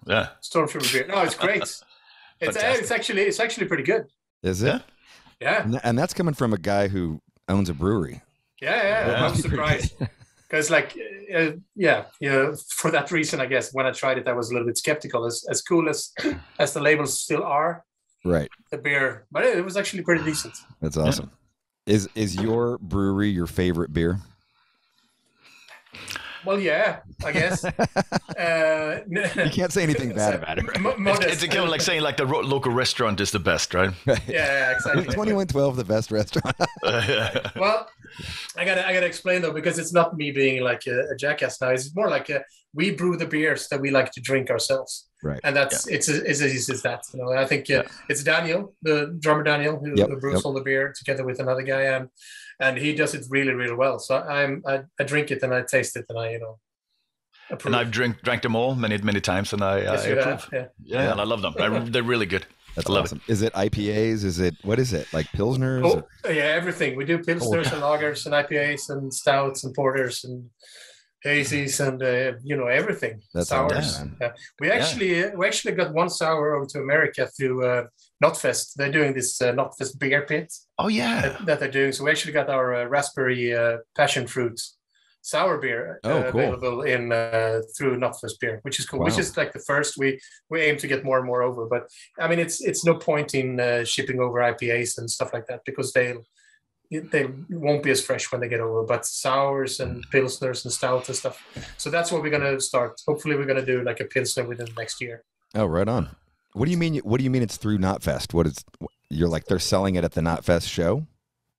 Yeah. Stormtrooper beer. No, it's great. <laughs> it's uh, it's actually it's actually pretty good. Is it? Yeah. Yeah, And- And that's coming from a guy who owns a brewery. yeah, yeah. Yeah. I'm surprised <laughs> because, like, uh, yeah, you know, for that reason, I guess when I tried it, I was a little bit skeptical. As as cool as <clears throat> as the labels still are, Right. the beer, but it, it was actually pretty decent. That's awesome. Is is your brewery your favorite beer? Well, yeah, I guess. <laughs> uh, You can't say anything <laughs> bad about it. Mo- It's, modest. it's kind of like saying like the ro- local restaurant is the best, right? <laughs> yeah, exactly. 2112, the best restaurant. Well, I gotta I gotta explain though because it's not me being like a, a jackass now. It's more like a, we brew the beers that we like to drink ourselves, Right. and that's it's as it's as easy as that. You know, I think uh, Yeah. it's Daniel, the drummer Daniel, who, Yep, who brews yep. all the beer together with another guy, and and he does it really really well. So I'm I, I drink it and I taste it and I you know. Approve. and I've drink drank them all many many times, and I, Yes, I you approve. have, yeah. Yeah, and I love them. I, <laughs> they're really good. That's I love awesome. Is it IPAs? Is it what is it? Like pilsners? Oh, yeah, everything. We do pilsners and lagers and IPAs and stouts and porters and hazies and uh, you know everything. That's sours. awesome. Yeah. We actually uh, we actually got one sour over to America through uh, Knotfest. They're doing this uh, Knotfest beer pit Oh yeah. that, that they're doing. So we actually got our uh, raspberry uh, passion fruit sour beer uh, Oh, cool. available in uh, through Knotfest beer, which is cool. Which is like the first we we aim to get more and more over. But I mean, it's it's no point in uh, shipping over IPAs and stuff like that because they'll they won't be as fresh when they get over. But sours and pilsners and stouts and stuff. So that's what we're gonna start. Hopefully, we're gonna do like a pilsner within next year. Oh, right on. What do you mean? What do you mean it's through Knotfest? What is? You're like they're selling it at the Knotfest show?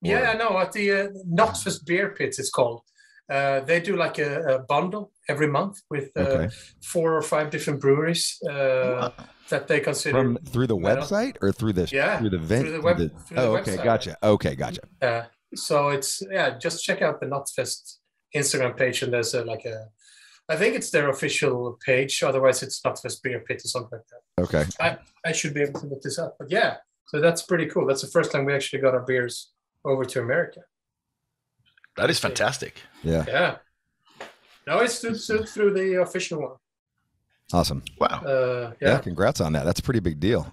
Yeah, no, at the uh, Knotfest Beer Pits, it's called. Uh, they do like a, a bundle every month with uh, Okay. four or five different breweries uh, that they consider. From through the I website or through the Yeah, through the vent? through the web- through the oh, okay, website. gotcha. Okay, gotcha. Uh, so it's yeah, just check out the Knotfest Instagram page, and there's a, like a, I think it's their official page. Otherwise, it's Knotfest Beer Pit or something like that. Okay, I, I should be able to look this up, but yeah, so that's pretty cool. That's the first time we actually got our beers over to America. That is fantastic. yeah, Yeah. No, it's through, through, through the official one. awesome. Wow. Uh, Yeah. yeah. congrats on that. That's a pretty big deal.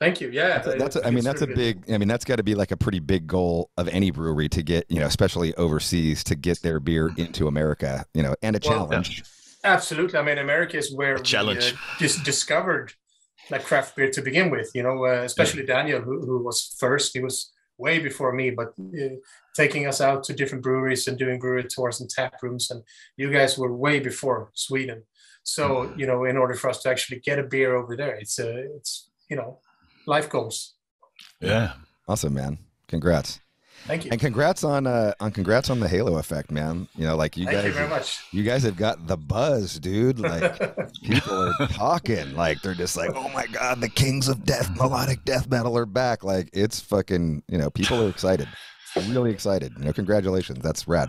Thank you. Yeah. That's, that's a, I mean, that's a big. I mean, that's got to be like a pretty big goal of any brewery to get, you know, especially overseas, to get their beer into America, you know, and a Well, challenge. Absolutely. I mean, America is where challenge. we uh, just discovered like craft beer to begin with. You know, uh, especially Daniel, who, who was first. He was way before me, but uh, taking us out to different breweries and doing brewery tours and tap rooms. And you guys were way before Sweden. So you know, in order for us to actually get a beer over there, it's a it's you know, life goals. Yeah. Awesome, man. Congrats. Thank you. And congrats on uh on congrats on the Halo effect, man. You know, like you Thank guys you very much. you guys have got the buzz, dude. Like <laughs> people are talking. Like they're just like, oh my god, the kings of death, melodic death metal are back. Like it's fucking, you know, people are excited. Really excited. You know, congratulations. That's rad.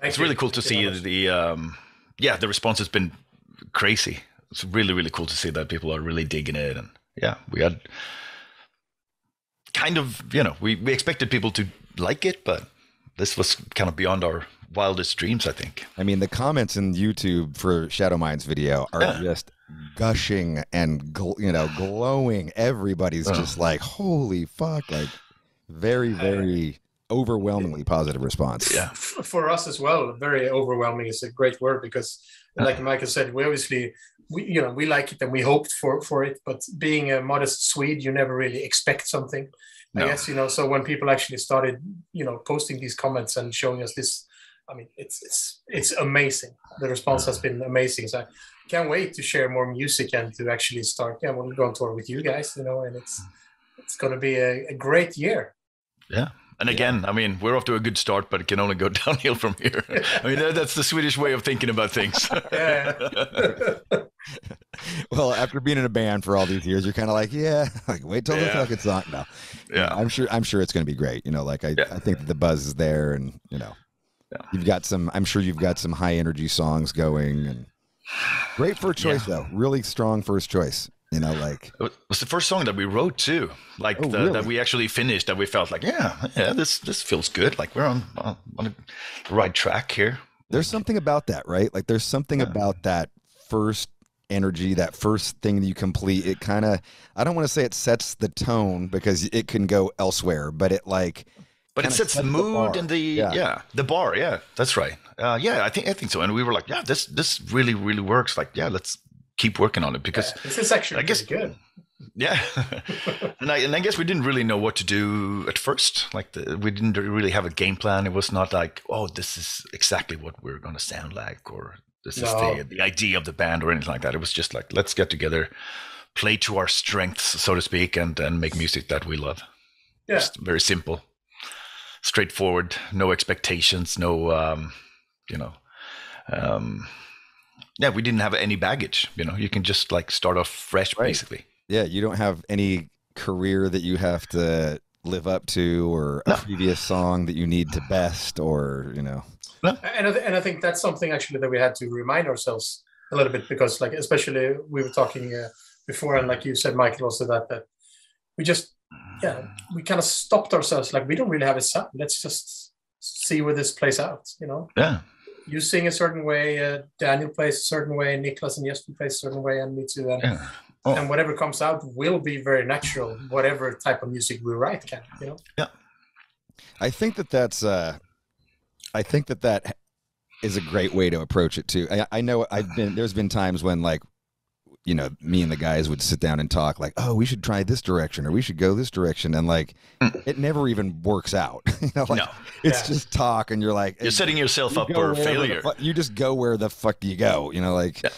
Thank It's you. really cool to Thank see very much. the um yeah, the response has been crazy. It's really, really cool to see that people are really digging it and yeah, we had kind of you know, we, we expected people to like it, but this was kind of beyond our wildest dreams, I think. I mean, the comments in YouTube for Shadow Mind's video are Yeah. just gushing and gl- you know glowing. Everybody's Oh. just like, "Holy fuck!" Like, very, very overwhelmingly positive response. Yeah. For us as well very overwhelming is a great word because like mikael said we obviously we you know we like it and we hoped for for it but being a modest swede you never really expect something i guess you know so when people actually started you know posting these comments and showing us this i mean it's it's it's amazing the response has been amazing so i can't wait to share more music and to actually start yeah we'll go on tour with you guys you know and it's it's going to be a, a great year Yeah. And again, I mean, we're off to a good start, but it can only go <laughs> downhill from here. I mean, that- that's the Swedish way of thinking about things. yeah <laughs> Well, after being in a band for all these years, you're kind of like, yeah, <laughs> like wait till the Yeah. fucking song. No, yeah. I'm sure. I'm sure it's going to be great. You know, like I, Yeah. I think the buzz is there, and you know, Yeah. you've got some. I'm sure you've got some high energy songs going, and great first choice though. Really strong first choice. You know, like It was the first song that we wrote too, like Oh, the, really? that we actually finished. That we felt like, yeah, yeah, this this feels good. Like we're on on, on the right track here. there's something about that, right? Like there's something about that first energy, that first thing that you complete. It kind of. I don't want to say it sets the tone because it can go elsewhere, but it like. But it sets the sets the mood bar. and the Yeah. yeah. the bar. Yeah, that's right. Uh, yeah, I think I think so. And we were like, yeah, this this really really works. Like, yeah, let's keep working on it because this is actually I guess good <laughs> yeah, and I and I guess we didn't really know what to do at first. Like the, we didn't really have a game plan. It was not like, oh, this is exactly what we're going to sound like, or this is the the idea of the band, or anything like that. It was just like, let's get together, play to our strengths, so to speak, and and make music that we love. yeah Just very simple, straightforward, no expectations, no, um, you know, um, yeah, we didn't have any baggage. You know, you can just like start off fresh, Right. basically. Yeah, you don't have any career that you have to live up to, or a No. previous song that you need to best, or you know. And I, th- and I think that's something actually that we had to remind ourselves a little bit because like especially we were talking uh, before and like you said mikael also that that we just yeah we kind of stopped ourselves like we don't really have a sound let's just see where this plays out you know Yeah. you sing a certain way uh, daniel plays a certain way niklas and jesper play a certain way and me too and, Yeah. Oh. and whatever comes out will be very natural whatever type of music we write can you know I think that that's. uh I think that that is a great way to approach it too. I, I know I've been. There's been times when like. You know, me and the guys would sit down and talk like, "Oh, we should try this direction, or we should go this direction," and like, mm. it never even works out. <laughs> you know, like, No. it's Yeah. just talk, and you're like, You're setting yourself you up for failure. fu- you just go where the fuck you go. You know, like, Yeah.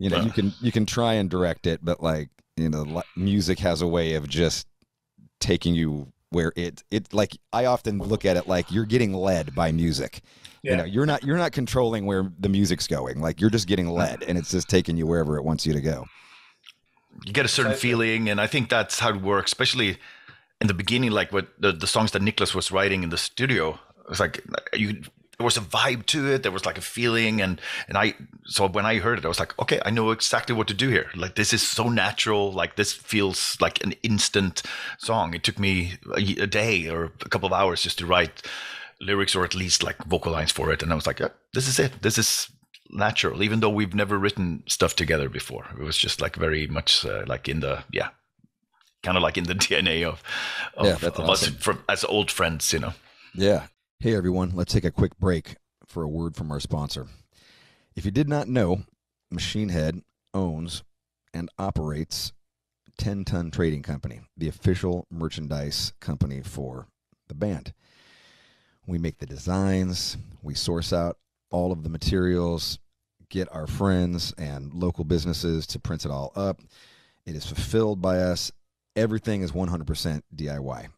you know, Yeah. you can you can try and direct it, but like, you know, music has a way of just taking you where it it like. I often look at it like you're getting led by music. yeah You know, you're not you're not controlling where the music's going. Like you're just getting led, and it's just taking you wherever it wants you to go. You get a certain feeling, and I think that's how it works, especially in the beginning, like what the, the songs that Niklas was writing in the studio. It's like you there was a vibe to it, there was like a feeling, and and I so when I heard it, I was like, okay, I know exactly what to do here. Like this is so natural, like this feels like an instant song. It took me a day or a couple of hours just to write lyrics or at least like vocal lines for it, and I was like, yeah, this is it. This is natural, even though we've never written stuff together before. It was just like very much uh, like in the yeah, kind of like in the <laughs> DNA of of, Yeah, of awesome. us from, as old friends, you know. Yeah. Hey, everyone, let's take a quick break for a word from our sponsor. If you did not know, Machine Head owns and operates 10 Ton Trading Company, the official merchandise company for the band. We make the designs, we source out all of the materials, get our friends and local businesses to print it all up. It is fulfilled by us. Everything is 100% DIY.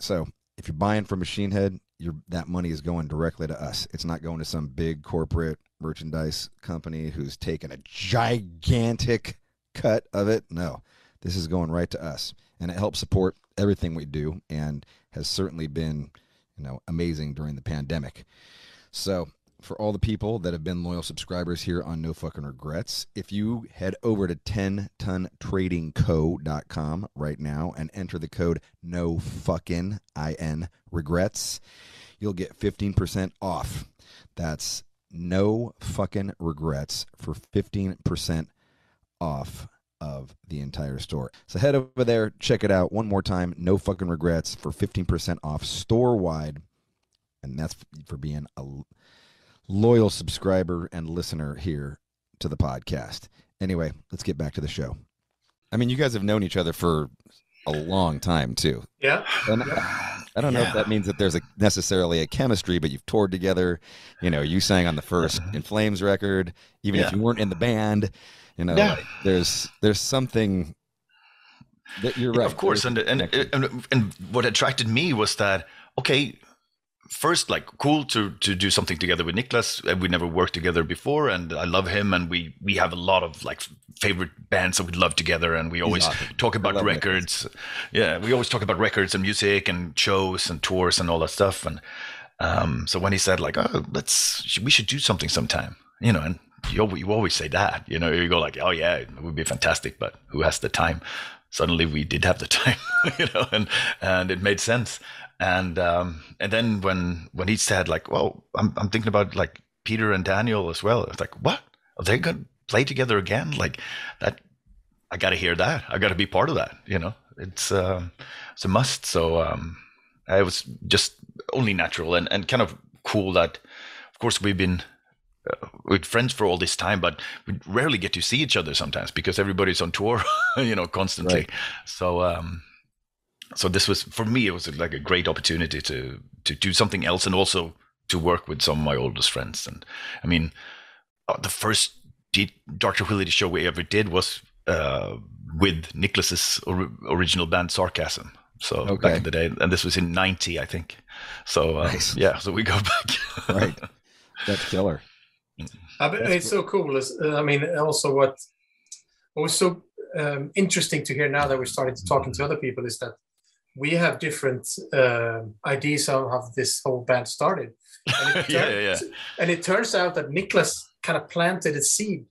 So if you're buying from Machine Head, your that money is going directly to us. It's not going to some big corporate merchandise company who's taking a gigantic cut of it. No, this is going right to us, and it helps support everything we do, and has certainly been, you know, amazing during the pandemic. So for all the people that have been loyal subscribers here on No Fucking Regrets, if you head over to 10tontradingco.com right now and enter the code No Fucking IN Regrets, you'll get 15% off. That's No Fucking Regrets for 15% off of the entire store. So head over there, check it out one more time. No Fucking Regrets for 15% off store wide. And that's for being a loyal subscriber and listener here to the podcast. Anyway, let's get back to the show. I mean, you guys have known each other for a long time too. Yeah. And I, I don't know if that means that there's a necessarily a chemistry, but you've toured together. You know, you sang on the first <laughs> In Flames record, even if you weren't in the band. You know, Yeah. like, there's there's something that you're right. Of course, and, and and and what attracted me was that okay, first like cool to to do something together with Niklas. and We never worked together before, and I love him, and we we have a lot of like favorite bands that we love together, and we always awesome. talk about records. Yeah, we always talk about records and music and shows and tours and all that stuff. And um, so when he said like, oh, let's we should do something sometime, you know, and you, you always say that, you know, you go like, oh yeah, it would be fantastic, but who has the time? Suddenly we did have the <laughs> time, you know, and and it made sense. And um, and then when when he said like, well, I'm I'm thinking about like Peter and Daniel as well. It's like, what? Are they gonna play together again? Like that? I got to hear that. I got to be part of that. You know, it's um, it's a must. So um, I was just only natural and, and kind of cool that, of course, we've been uh, with friends for all this time, but we rarely get to see each other sometimes because everybody's on tour, <laughs> you know, constantly. Right. So, um, so this was for me, it was like a great opportunity to to do something else and also to work with some of my oldest friends. And I mean, uh, the first D- Dark Tranquillity show we ever did was uh, with Niklas's or- original band Sarcasm. So Okay. back in the day, and this was in '90, I think. So uh, Nice. yeah, so we go <laughs> back. right. That's killer. I mean, it's so cool. Is, uh, I mean, also what what was so um, interesting to hear now that we're starting to talking to other people is that we have different uh, ideas of how this whole band started. And it, <laughs> Yeah, yeah, yeah. and it turns out that Niklas kind of planted a seed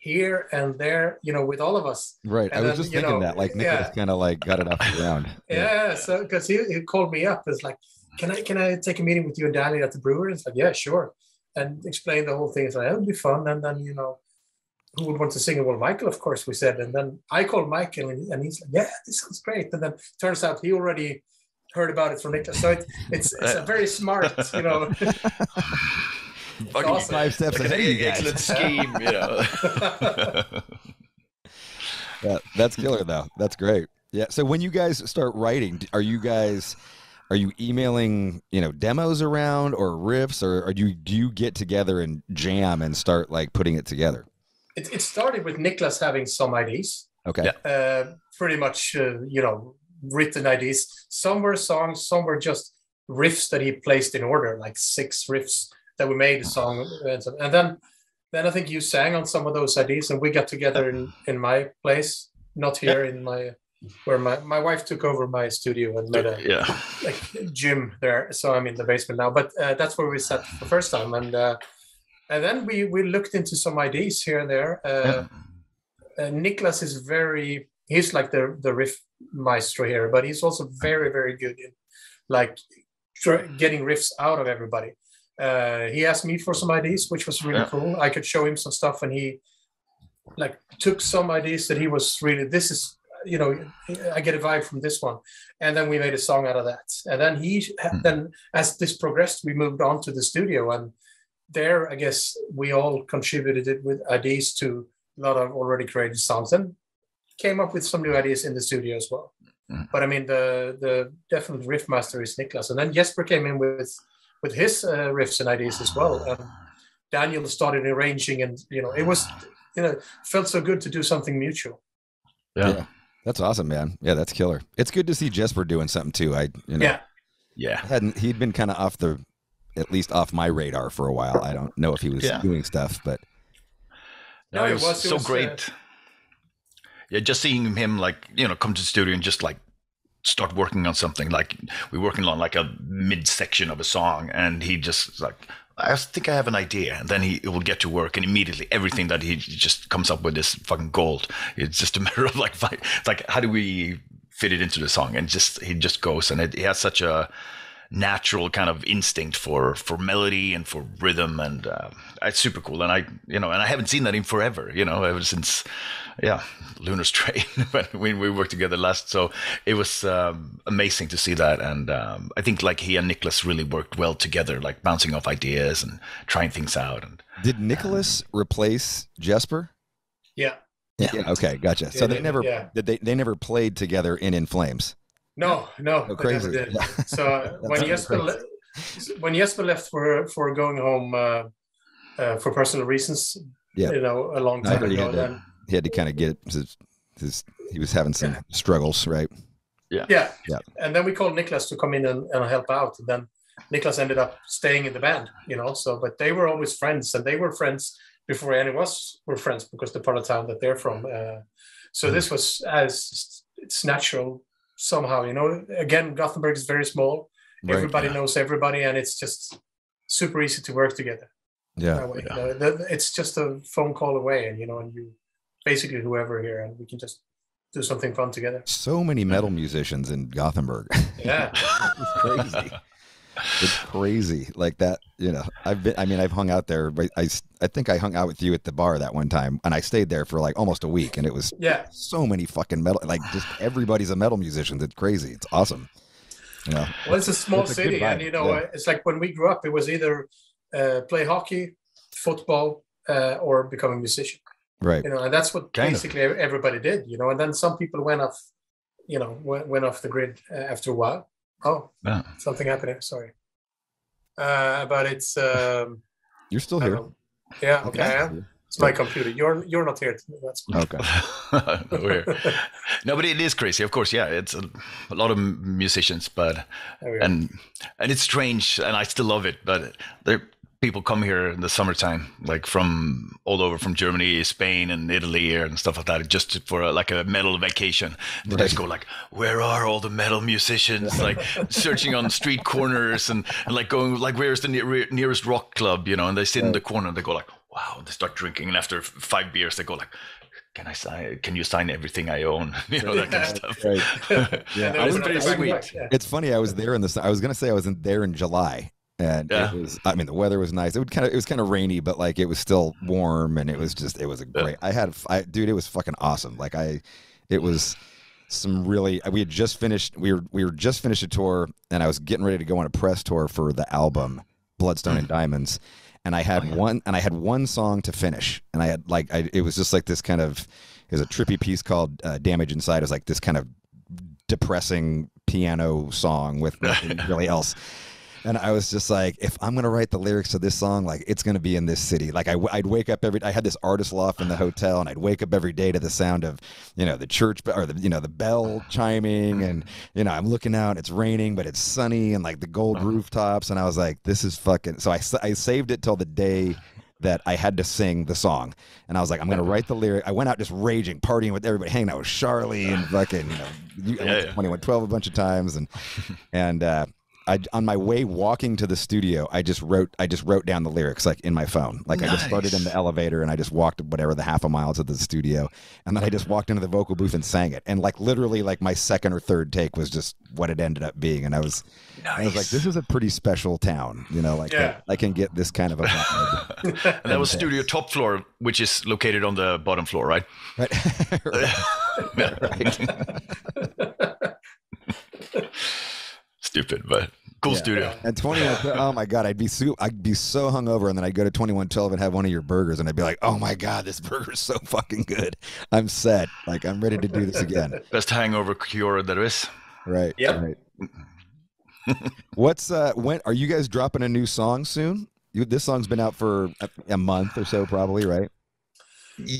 here and there, you know, with all of us. Right. I And was then, just thinking know, that. Like yeah. Niklas kind of like got it off the ground. <laughs> Yeah, so because he, he called me up, it's like, can I can I take a meeting with you and Danny at the brewery? It's like, yeah, sure, and explain the whole thing. It's like, that would be fun. And then you know, who would want to sing it? Well, Mikael, of course, we said. And then I called Mikael, and, and he's like, yeah, this sounds great. And then turns out he already heard about it from Niklas. So it, it's it's a very smart, you know. <laughs> Fucking awesome. Five steps like ahead of you guys. excellent scheme, you know. <laughs> Yeah, that's killer though. That's great. Yeah. So when you guys start writing, are you guys are you emailing, you know, demos around or riffs or are you do you get together and jam and start like putting it together? It, it started with Niklas having some ideas. Okay. Yeah. uh, pretty much, uh, you know, written ideas. Some were songs, some were just riffs that he placed in order, like six riffs that we made a song. And, and then, then I think you sang on some of those ideas, and we got together in, in my place, not here in my where my, my wife took over my studio and made a yeah. like gym there. So I'm in the basement now, but uh, that's where we sat the first time, and uh, and then we we looked into some ideas here and there. Uh, uh, Niklas is very he's like the the riff maestro here, but he's also very very good in like tr- getting riffs out of everybody. Uh, he asked me for some ideas, which was really Yeah. cool. I could show him some stuff, and he like took some ideas that he was really this is you know I get a vibe from this one, and then we made a song out of that. And then he Hmm. then as this progressed, we moved on to the studio, and there I guess we all contributed it with ideas to a lot of already created songs and came up with some new ideas in the studio as well. Mm. But I mean, the the definite riff master is Niklas, and then Jesper came in with with his uh, riffs and ideas as well. And Daniel started arranging, and you know, it was you know felt so good to do something mutual. Yeah. Yeah. That's awesome, man. Yeah, that's killer. It's good to see Jesper doing something too. I, you know, Yeah, Yeah. hadn't he'd been kind of off the, at least off my radar for a while. I don't know if he was Yeah. doing stuff, but No, No, it it was, was- it so was, great. yeah, just seeing him like you know come to the studio and just like start working on something like we're working on like a mid section of a song, and he just like I think I have an idea, and then he, he will get to work, and immediately everything that he just comes up with is fucking gold. It's just a <laughs> matter of like it's like how do we fit it into the song, and just he just goes, and it, he has such a natural kind of instinct for for melody and for rhythm and uh, it's super cool and i you know and i haven't seen that in forever you know ever since yeah lunar strain <laughs> when we, we worked together last so it was um, amazing to see that and um, i think like he and niklas really worked well together like bouncing off ideas and trying things out and did Niklas replace Jesper? yeah. Yeah. Okay, gotcha. So they they- never yeah. did they they never played together in In Flames. No, no, they never crazy. did. Yeah. <laughs> So uh, when That's Jesper le- when Jesper left for for going home uh, uh, for personal reasons, Yeah. you know, a long I time heard he ago, had to- then He had to kind of get his, his he was having some Yeah. struggles, right? yeah. Yeah. yeah, and then we called Niklas to come in and, and help out, and then Niklas ended up staying in the band, you know. So, but they were always friends, and they were friends before any of us were friends because the part of town that they're from. Uh, so this was as it's natural somehow, you know. Again, Gothenburg is very small. Right. Everybody knows everybody, and it's just super easy to work together. Yeah. way. You know, it's just a phone call away, and you know, and you basically whoever here, and we can just do something fun together. So many metal musicians in Gothenburg. Yeah, <laughs> it's crazy. <laughs> It's crazy like that. You know, I've been. I mean, I've hung out there. but I I think I hung out with you at the bar that one time, and I stayed there for like almost a week, and it was yeah, so many fucking metal. Like just everybody's a metal musician. It's crazy. It's awesome. You know. well, it's a small It's a city, and you know, yeah. it's like when we grew up, it was either uh, play hockey, football, uh, or become a musician. Right. You know, and that's what Kind of. basically everybody did. You know, and then some people went off, you know, went, went off the grid uh, after a while. Oh, Yeah. something happening. Sorry, uh, but it's um, <laughs> You're still here. don't yeah, okay, I am. It's my computer. You're you're not here. That's Okay. <laughs> We're- <laughs> no, but it is crazy. Of course, yeah, it's a, a lot of musicians, but There we go. and and it's strange, and I still love it. But there, people come here in the summertime, like from all over, from Germany, Spain, and Italy, and stuff like that, just for a, like a metal vacation. They just go like, "Where are all the metal musicians?" <laughs> Like searching on street corners and, and like going like, "Where's the near, nearest rock club?" You know, and they sit in the corner and they go like, "Wow!" And they start drinking, and after five beers, they go like. Can I sign? Can you sign everything I own? <laughs> You know that kind of stuff. Right. <laughs> yeah, I was pretty sweet. It's funny. I was there in the. I was gonna say I was in there in July, and Yeah. it was. I mean, the weather was nice. It would kind of. It was kind of rainy, but like it was still mm-hmm. warm, and it was just. It was a Yeah. great. I had. I dude, it was fucking awesome. Like I, it was mm-hmm. some really. We had just finished. We were we were just finished a tour, and I was getting ready to go on a press tour for the album Bloodstone and mm-hmm. Diamonds. And I had oh, one, and I had one song to finish, and I had like, I, it was just like this kind of, it was a trippy piece called uh, "Damage Inside." It was like this kind of depressing piano song with <laughs> nothing really else. And I was just like, if I'm gonna write the lyrics to this song, like it's gonna be in this city. Like I, would wake up every. I had this artist loft in the hotel, and I'd wake up every day to the sound of, you know, the church or the, you know, the bell chiming, and you know, I'm looking out. It's raining, but it's sunny, and like the gold uh-huh. rooftops. And I was like, this is fucking. So I, I saved it till the day that I had to sing the song. And I was like, I'm going to uh-huh. write the lyric. I went out just raging, partying with everybody, hanging out with Charlie and uh-huh. fucking, you know, Yeah, yeah. 2112 a bunch of times. And, and, uh, I, on my way walking to the studio, I just wrote I just wrote down the lyrics like in my phone. Like I just started in the elevator and I just walked whatever the half a mile to the studio, and then I just walked into the vocal booth and sang it. And like literally, like my second or third take was just what it ended up being. And I was I was like, this is a pretty special town, you know, like Yeah. I, I can get this kind of a vibe. And <laughs> that was studio top floor, which is located on the bottom floor, right? right? <laughs> right. <laughs> Stupid, but Cool Yeah. studio. And 21, oh my God, I'd be so, I'd be so hungover, and then I'd go to 2112 and have one of your burgers, and I'd be like, oh my God, this <laughs> burger is so fucking good. I'm set. Like, I'm ready to do this again. Best hangover cure there is. Right. Yeah. Right. <laughs> What's, uh, when, are you guys dropping a new song soon? You, this song's been out for a, a month or so, probably, right?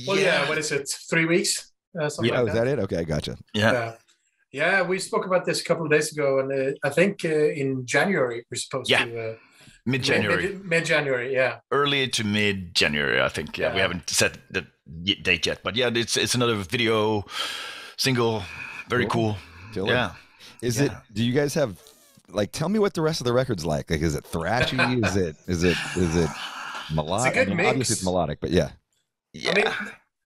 Well, yeah. What is it? Three weeks? Uh, something Yeah. Oh, like is that it? Okay, I gotcha. Yeah. Yeah. Yeah, we spoke about this a couple of days ago, and uh, I think uh, in January we're supposed Yeah. to. Uh, Mid January. Mid January, yeah. Early to mid January, I think. Yeah, we haven't set the date yet, but yeah, it's it's another video single. Very cool. Killer. Yeah. Is it, do you guys have, like, tell me what the rest of the record's like. Like, is it thrashy? <laughs> is it, is it, is it melodic? good Obviously, mix. it's melodic, but yeah. Yeah. I mean,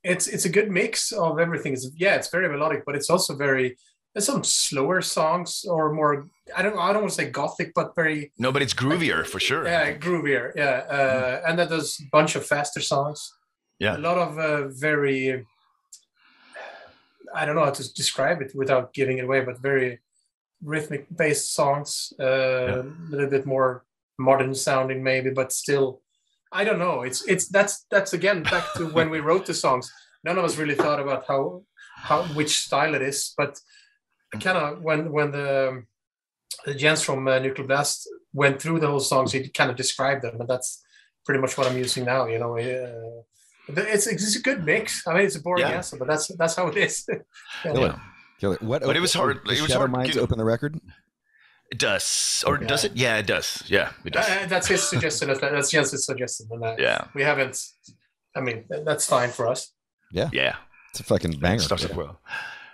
it's it's a good mix of everything. It's, yeah, it's very melodic, but it's also very. There's some slower songs or more. I don't. I don't want to say gothic, but very. no, but it's groovier for sure. Yeah, groovier. Yeah, uh, and then there's a bunch of faster songs. Yeah. a lot of uh, very. I don't know how to describe it without giving it away, but very rhythmic based songs. Uh, A little bit more modern sounding, maybe, but still. I don't know. It's it's that's that's again back to when we <laughs> wrote the songs. None of us really thought about how how which style it is, but kind of when when the the Jens from uh, Nuclear Blast went through the whole songs, he kind of described them, and that's pretty much what I'm using now. You know, uh, it's it's a good mix. I mean, it's a boring Yeah. answer, but that's that's how it is. <laughs> Yeah. Killer. Killer. What? But it was hard- does it was Shadow hard Minds open the record. It does. Or Yeah. does it? Yeah, it does. Yeah, it does. Uh, that's his suggestion. That's Jens' suggestion, and uh, yeah. we haven't. I mean, that's fine for us. Yeah. Yeah. It's a fucking banger. It starts off well.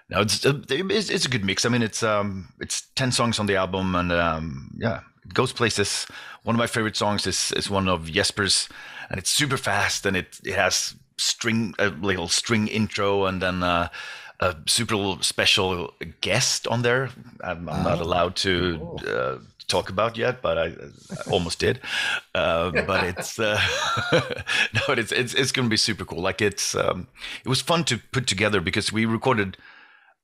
No, it's, uh, it's it's a good mix. I mean, it's um it's ten songs on the album, and um yeah, it goes places. One of my favorite songs is is one of Jesper's, and it's super fast, and it it has string a little string intro, and then uh, a super special guest on there. I'm, I'm not Oh, allowed to uh, talk about yet, but I, I almost did. Uh, <laughs> but it's uh, <laughs> no, it's it's it's going to be super cool. Like it's um, it was fun to put together because we recorded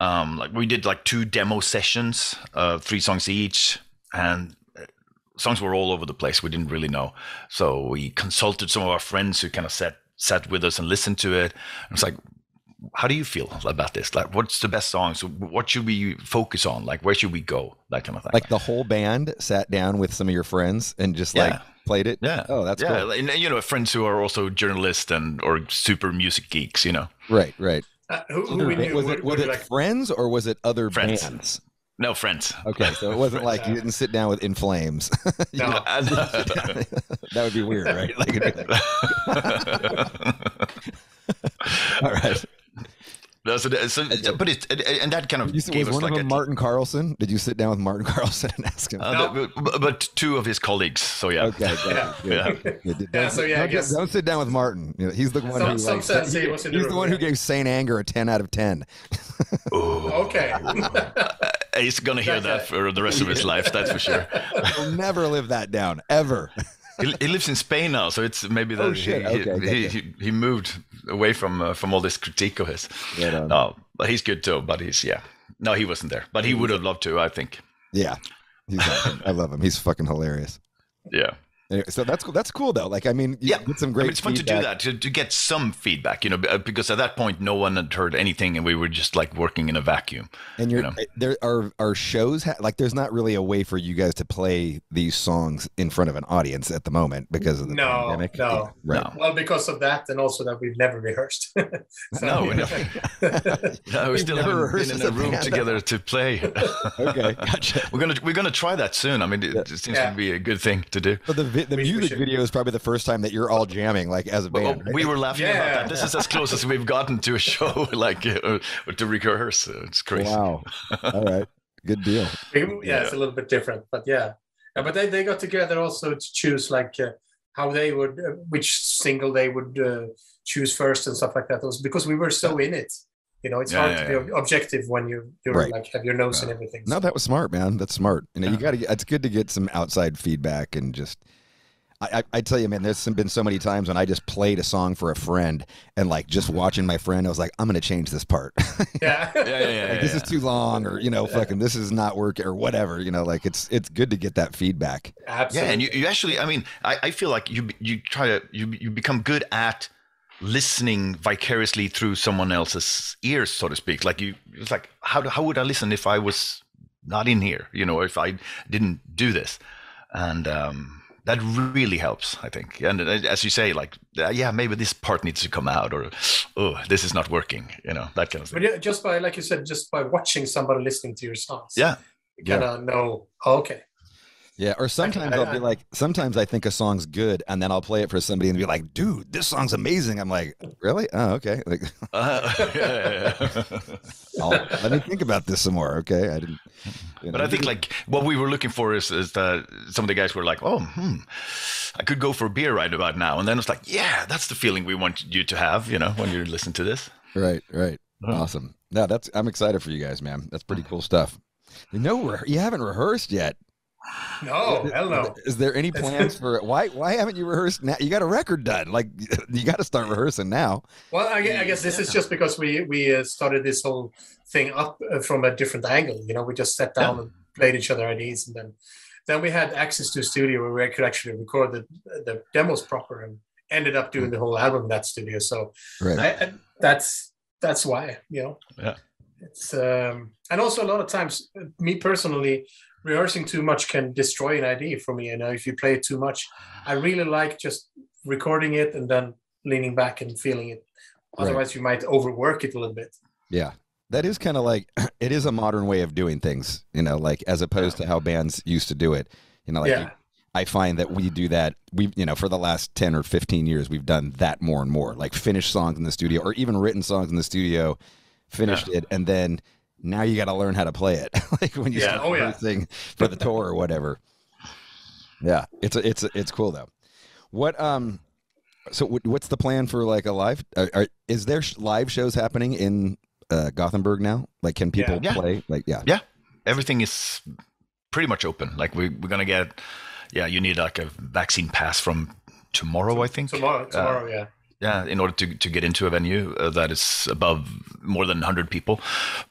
um, like we did like two demo sessions, uh, three songs each, and uh, songs were all over the place. We didn't really know, so we consulted some of our friends who kind of sat sat with us and listened to it. And it's like, how do you feel about this? Like, what's the best songs? What should we focus on? Like, where should we go? That kind of thing. Like the whole band sat down with some of your friends and just like played it. yeah. Oh, that's yeah. cool. And, you know, friends who are also journalists and or super music geeks. You know, Right. Right. Uh, who, who we knew was it was it like friends or was it other Friends. bands? no friends. Okay, so it wasn't like you didn't sit down with In Flames. <laughs> no. <laughs> that would be weird, right? <laughs> Like, like, all right. No, so, so, but it and that kind of You said, gave was us one like of them a, Martin Carlson? Did you sit down with Martin <laughs> Carlson and ask him? uh, No. but, but two of his colleagues. So yeah. okay, got <laughs> Yeah. it. Good. Yeah. Yeah, d- Yeah, don't, so yeah, I don't, guess- don't sit down with Martin. He's the one Some- who some like, says he he- was the he's the one who gave Saint Anger a ten out of ten. <laughs> Okay. He's gonna hear that for the rest of his life. That's for sure. He'll never live that down ever. He, he lives in Spain now, so it's maybe that Oh, shit. he, Okay, he, gotcha. he, he moved away from uh, from all this critique of his. Right on. No, but he's good too. But he's yeah. No, he wasn't there, but he would have loved to. I think. Yeah, awesome. I love him. He's fucking hilarious. Yeah. Anyway, so that's cool. That's cool though. Like, I mean, you Yeah, get some I great. mean, it's fun to do that to, to get some feedback, you know, uh, because at that point no one had heard anything, and we were just like working in a vacuum. And you're you know. there are are shows ha- like there's not really a way for you guys to play these songs in front of an audience at the moment because of the No, pandemic. no. Yeah, right. No. well, because of that, and also that we've never rehearsed. <laughs> So- No, we never- <laughs> No, we We've still never haven't been in a a room band. together to play. <laughs> Okay, gotcha. we're gonna we're gonna try that soon. I mean, it, Yeah. it seems Yeah. to be a good thing to do. So the vi- the We- we music should- video is probably the first time that you're all jamming like as a Well, band. right? we were laughing about that. This is as close as we've gotten to a show, <laughs> like uh, to rehearse. Uh, It's crazy. Wow. All right. Good deal. yeah, it's a little bit different, but yeah. Yeah, but they, they got together also to choose like uh, how they would, uh, which single they would uh, choose first and stuff like that. It was because we were so in it. You know, it's Yeah, hard yeah, to be ob- objective when you you're Right. like have your nose and everything. No, that was smart, man. That's smart. You know, you got to. It's good to get some outside feedback and just. I, I, I tell you, man, there's been so many times when I just played a song for a friend and like just watching my friend, I was like, I'm going to change this part. <laughs> Yeah. <laughs> Yeah, yeah, yeah. Like, this yeah. is too long or, you know, fucking, this is not working or whatever, you know, like it's, it's good to get that feedback. Absolutely. Yeah, and you, you actually, I mean, I, I feel like you you try to you you become good at listening vicariously through someone else's ears, so to speak. Like you, it's like how do- how would I listen if I was not in here, you know, if I didn't do this, and um, that really helps, I think. And uh, as you say, like uh, yeah, maybe this part needs to come out, or oh, this is not working, you know, that kind of But thing. yeah, just by, like you said, just by watching somebody listening to your songs, Yeah, you kind of know, oh, okay. Yeah. Or sometimes I- I'll be like, sometimes I think a song's good and then I'll play it for somebody and be like, dude, this song's amazing. I'm like, really? Oh, okay. <laughs> Like, <laughs> uh, <laughs> yeah, yeah, yeah. I'll, let me think about this some more. Okay. I didn't. you But. I think like what we were looking for is, is that some of the guys were like, oh, hmm, I could go for a beer right about now. And then it's like, yeah, that's the feeling we want you to have, you know, when you listen to this. Right, right. Huh. Awesome. No, that's I'm excited for you guys, man. That's pretty cool stuff. You know, re- you haven't rehearsed yet. No, hell no. Is there any plans for why? Why haven't you rehearsed now? You got a record done. Like <laughs> you got to start rehearsing now. Well, I, I guess this is just because we we uh, started this whole thing up uh, from a different angle. You know, we just sat down and played each other ideas, and then then we had access to a studio where we could actually record the the demos proper, and ended up doing the whole album in that studio. So Right. I, I, that's that's why you know. Yeah. It's um, and also a lot of times, uh, me personally, rehearsing too much can destroy an idea for me. You know, if you play it too much, I really like just recording it and then leaning back and feeling it. Right. Otherwise, you might overwork it a little bit. Yeah. That is kind of like <clears throat> it is a modern way of doing things, you know, like as opposed to how bands used to do it. You know, like yeah, I find that we do that. We, you know, for the last 10 or 15 years, we've done that more and more, like finished songs in the studio or even written songs in the studio, finished it. And then now you got to learn how to play it. <laughs> like when you Yeah, start oh, yeah. rehearsing for the tour or whatever. Yeah. It's, a, it's, a, it's cool though. What, um, so what- what's the plan for like a live, are, are, is there sh- live shows happening in uh, Gothenburg now? Like, can people Yeah. play? Like, yeah. Yeah, everything is pretty much open. Like we, we're going to get, yeah, you need like a vaccine pass from tomorrow, I think. tomorrow, Uh, tomorrow, yeah. Yeah, in order to, to get into a venue uh, that is above more than 100 people.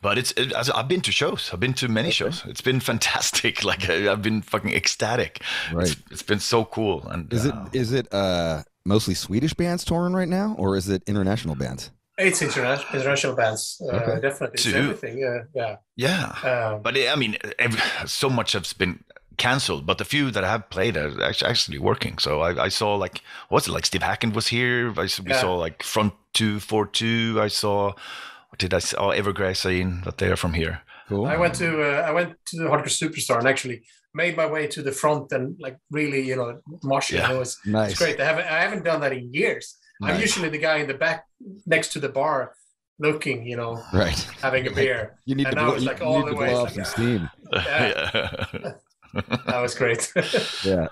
But it's, it, I've been to shows. I've been to many shows. It's been <laughs> fantastic. <laughs> Like I, I've been fucking ecstatic. Right. It's, it's been so cool. And Is it uh, is it uh mostly Swedish bands touring right now, or is it international bands? It's international international bands, uh, Okay. definitely. It's everything. Yeah, yeah. yeah. Um, But I mean, every, so much has been cancelled, but the few that I have played are actually, actually working. So I, I saw like, what's it like? Steve Hackett was here. I, s- we Yeah. saw like Front Two Four Two. I saw. What did I see? Oh, Evergrey saying that they are from here. Cool. I went to uh, I went to the Hardcore Superstar and actually made my way to the front and like really, you know, moshing. Yeah. It was nice. it's great. I haven't I haven't done that in years. I'm usually the guy in the back next to the bar, looking, you know, Right. having a beer. <laughs> You need And to now blow, it's you like all need the way, blow off like, some steam. <laughs> <laughs> yeah. That was great. <laughs> Yeah.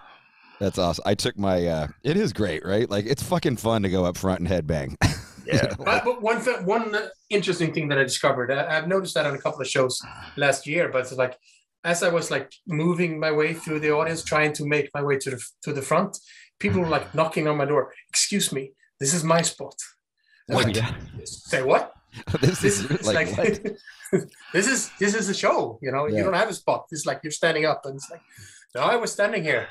That's awesome. I took my uh it is great, right? Like it's fucking fun to go up front and headbang. <laughs> yeah. but, but one th- one interesting thing that I discovered, I, I've noticed that on a couple of shows last year, but it's like as I was like moving my way through the audience, trying to make my way to the to the front, people were like knocking on my door. Excuse me, this is my spot. What? yeah. Say what? This <laughs> This is is like, like, <laughs> this is this is a show. You know, Yeah. you don't have a spot. It's like you're standing up, and it's like, no, I was standing here.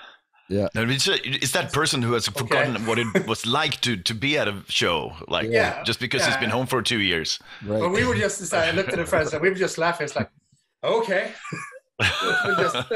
No, it's, it's that person who has forgotten what it <laughs> was like to, to be at a show, like Yeah. just because he's been home for two years. right. But we were just deciding. I looked at the friends, and we were just laughing. It's like, okay. We just-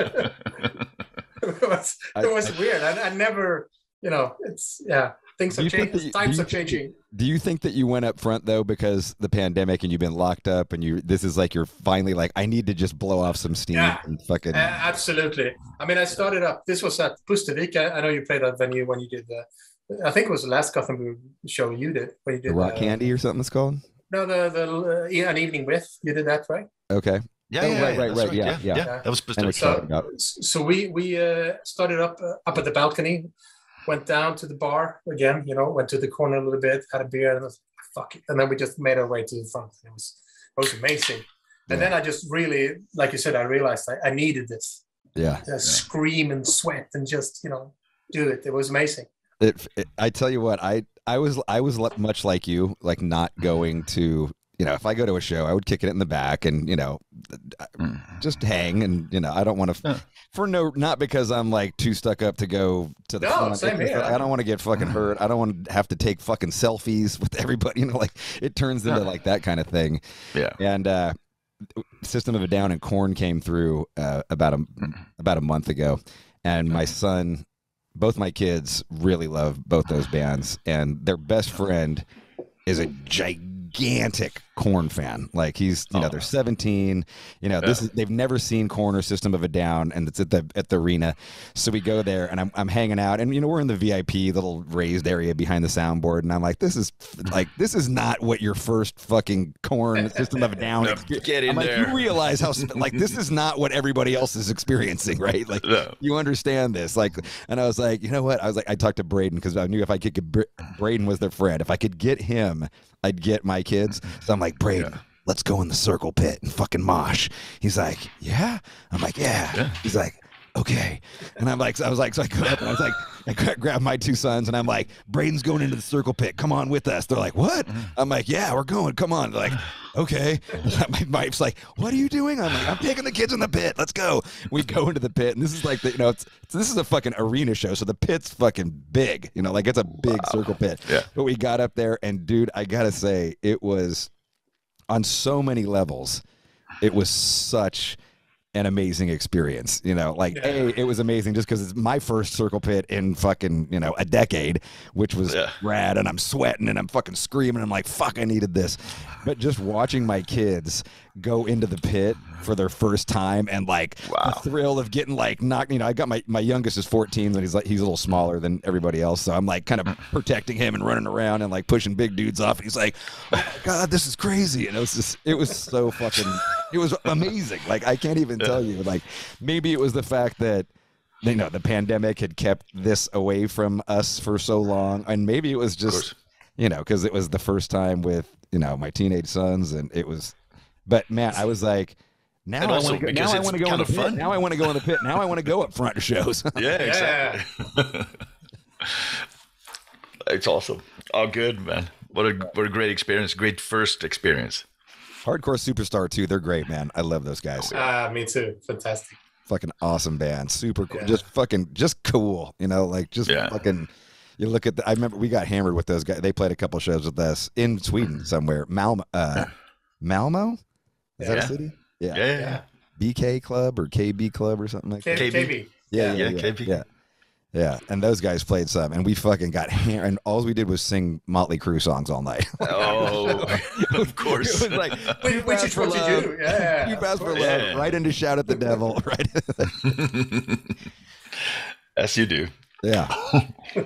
it was I- weird. I, I never, you know, it's yeah. Things Do have you think changed. that you- Times do are changing. Do you think that you went up front though because the pandemic and you've been locked up and you this is like you're finally like I need to just blow off some steam Yeah. and fucking Uh, absolutely. I mean, I started up. This was at Pustervik. I, I know you played that venue when you did the. I think it was the last Gothenburg show you did when you the rock uh, candy or something it's called? No, the the uh, yeah, an evening with you did that right. Okay. Yeah, Oh, yeah, right, yeah, right, that's right, yeah, yeah. That was I know what specific. you're So- so we we uh, started up uh, up at the balcony, went down to the bar again. You know, went to the corner a little bit, had a beer, and was like, fuck it, and then we just made our way to the front. It was it was amazing. And Yeah. then I just really, like you said, I realized I, I needed this. Yeah. Uh, Scream and sweat and just you know do it. It was amazing. It, it, I tell you what, I I was I was much like you, like not going to you know if I go to a show, I would kick it in the back and you know Mm. just hang and you know I don't want to Yeah. for no not because I'm like too stuck up to go to the No, front. same here. I don't want to get fucking hurt. I don't want to have to take fucking selfies with everybody. <laughs> You know, like it turns into Yeah. like that kind of thing. Yeah. And uh, System of a Down and Korn came through uh, about a about a month ago, and my son, both my kids really love both those bands, and their best friend is a gigantic Gigantic Korn fan. Like he's, you know, Oh. they're 17. You know, this is they've never seen Korn or System of a Down, and it's at the at the arena. So we go there, and I'm I'm hanging out, and you know, we're in the VIP little raised area behind the soundboard, and I'm like, this is like this is not what your first fucking Korn System of a <laughs> Down. No, get in I'm like, there. you realize how like this is not what everybody else is experiencing, right? Like No. you understand this, like, and I was like, you know what? I was like, I talked to Braden because I knew if I could get Bra- Braden was their friend. If I could get him, I'd get my kids. So I'm like, Braden. Yeah. Let's go in the circle pit and fucking mosh. He's like, yeah. I'm like, yeah. Yeah. He's like, okay. And I'm like, so I was like, so I go up and I was like, I gra- grab my two sons and I'm like, Braden's going into the circle pit. Come on with us. They're like, what? Mm-hmm. I'm like, yeah, we're going. Come on. They're like, okay. <laughs> my wife's like, what are you doing? I'm like, I'm taking the kids in the pit. Let's go. We go into the pit, and this is like, the, you know, it's, this is a fucking arena show, so the pit's fucking big. You know, like it's a big circle pit. Yeah. But we got up there, and dude, I gotta say, it was on so many levels. It was such an amazing experience. You know, like Yeah. a, it was amazing just because it's my first circle pit in fucking you know a decade, which was Yeah. rad, and I'm sweating and I'm fucking screaming. I'm like, fuck, I needed this. But just watching my kids go into the pit for their first time and like Wow. the thrill of getting like knocked. You know, I got my my youngest is 14, and he's like he's a little smaller than everybody else, so I'm like kind of mm. protecting him and running around and like pushing big dudes off. And he's like, "Oh my god, this is crazy!" And it was just it was so fucking it was amazing. Like I can't even tell you. Like maybe it was the fact that you know the pandemic had kept this away from us for so long, and maybe it was just you know because it was the first time with you know my teenage sons, and it was. But man, I was like. Now I want to go. because Now I want to go in the of pit. fun. Now I want to go in the pit. Now I want to go up front to shows. Yeah, exactly. it's awesome. Oh, good man. What a what a great experience. Great first experience. Hardcore Superstar too. They're great, man. I love those guys. Ah, me too. Fantastic. Fucking awesome band. Super cool. Yeah. Just fucking just cool. You know, like just Yeah. fucking. You look at. The, I remember we got hammered with those guys. They played a couple shows with us in Sweden somewhere. Malmo. Uh, Malmo. Is that a city? Yeah. Yeah, yeah, Yeah. BK Club or KB Club or something like K- that. KB. KB. Yeah, Yeah, yeah, yeah, KB. yeah. Yeah, and those guys played some, and we fucking got <laughs> hammered. And all we did was sing Motley Crue songs all night. <laughs> Oh, <laughs> of course. it was like Which, You which is what Love. you do. Yeah. you of pass for course. love, Yeah. right into shout at the devil, right? As you do. yeah.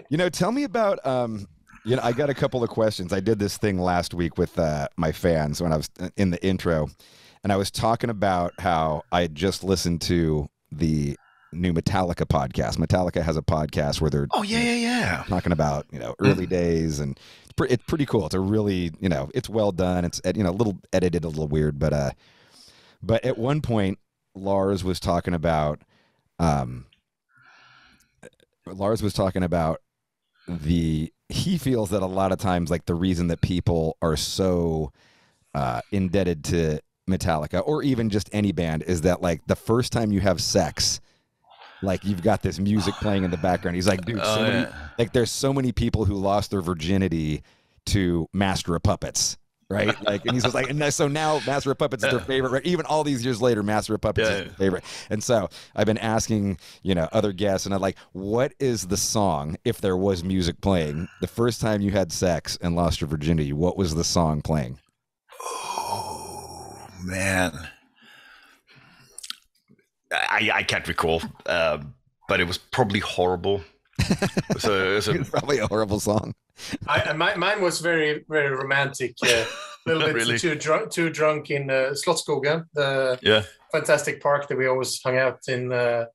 You know, tell me about um you know, I got a couple of questions. I did this thing last week with uh, my fans when I was uh, in the intro, and I was talking about how I had just listened to the new Metallica podcast. Metallica has a podcast where they're Oh yeah, yeah, yeah. talking about you know early days and it's, pre- it's pretty cool. It's a really you know it's well done. It's you know a little edited, a little weird, but uh, but at one point Lars was talking about um, Lars was talking about the he feels that a lot of times like the reason that people are so uh, indebted to Metallica or even just any band is that like the first time you have sex like you've got this music <sighs> playing in the background he's like dude so Oh, many, yeah. like there's so many people who lost their virginity to Master of Puppets right like and he's just like and so now Master of Puppets is their favorite right? even all these years later Master of Puppets Yeah. is their favorite and so I've been asking you know other guests and I'm like what is the song if there was music playing the first time you had sex and lost your virginity what was the song playing man, I I can't recall, uh, but it was probably horrible. <laughs> so, so it's probably a horrible song I, I- my, mine was very, very romantic. Uh, <laughs> a little bit Really? too drunk, too drunk in uh, Slottsskogen, the yeah, fantastic park that we always hung out in. Uh,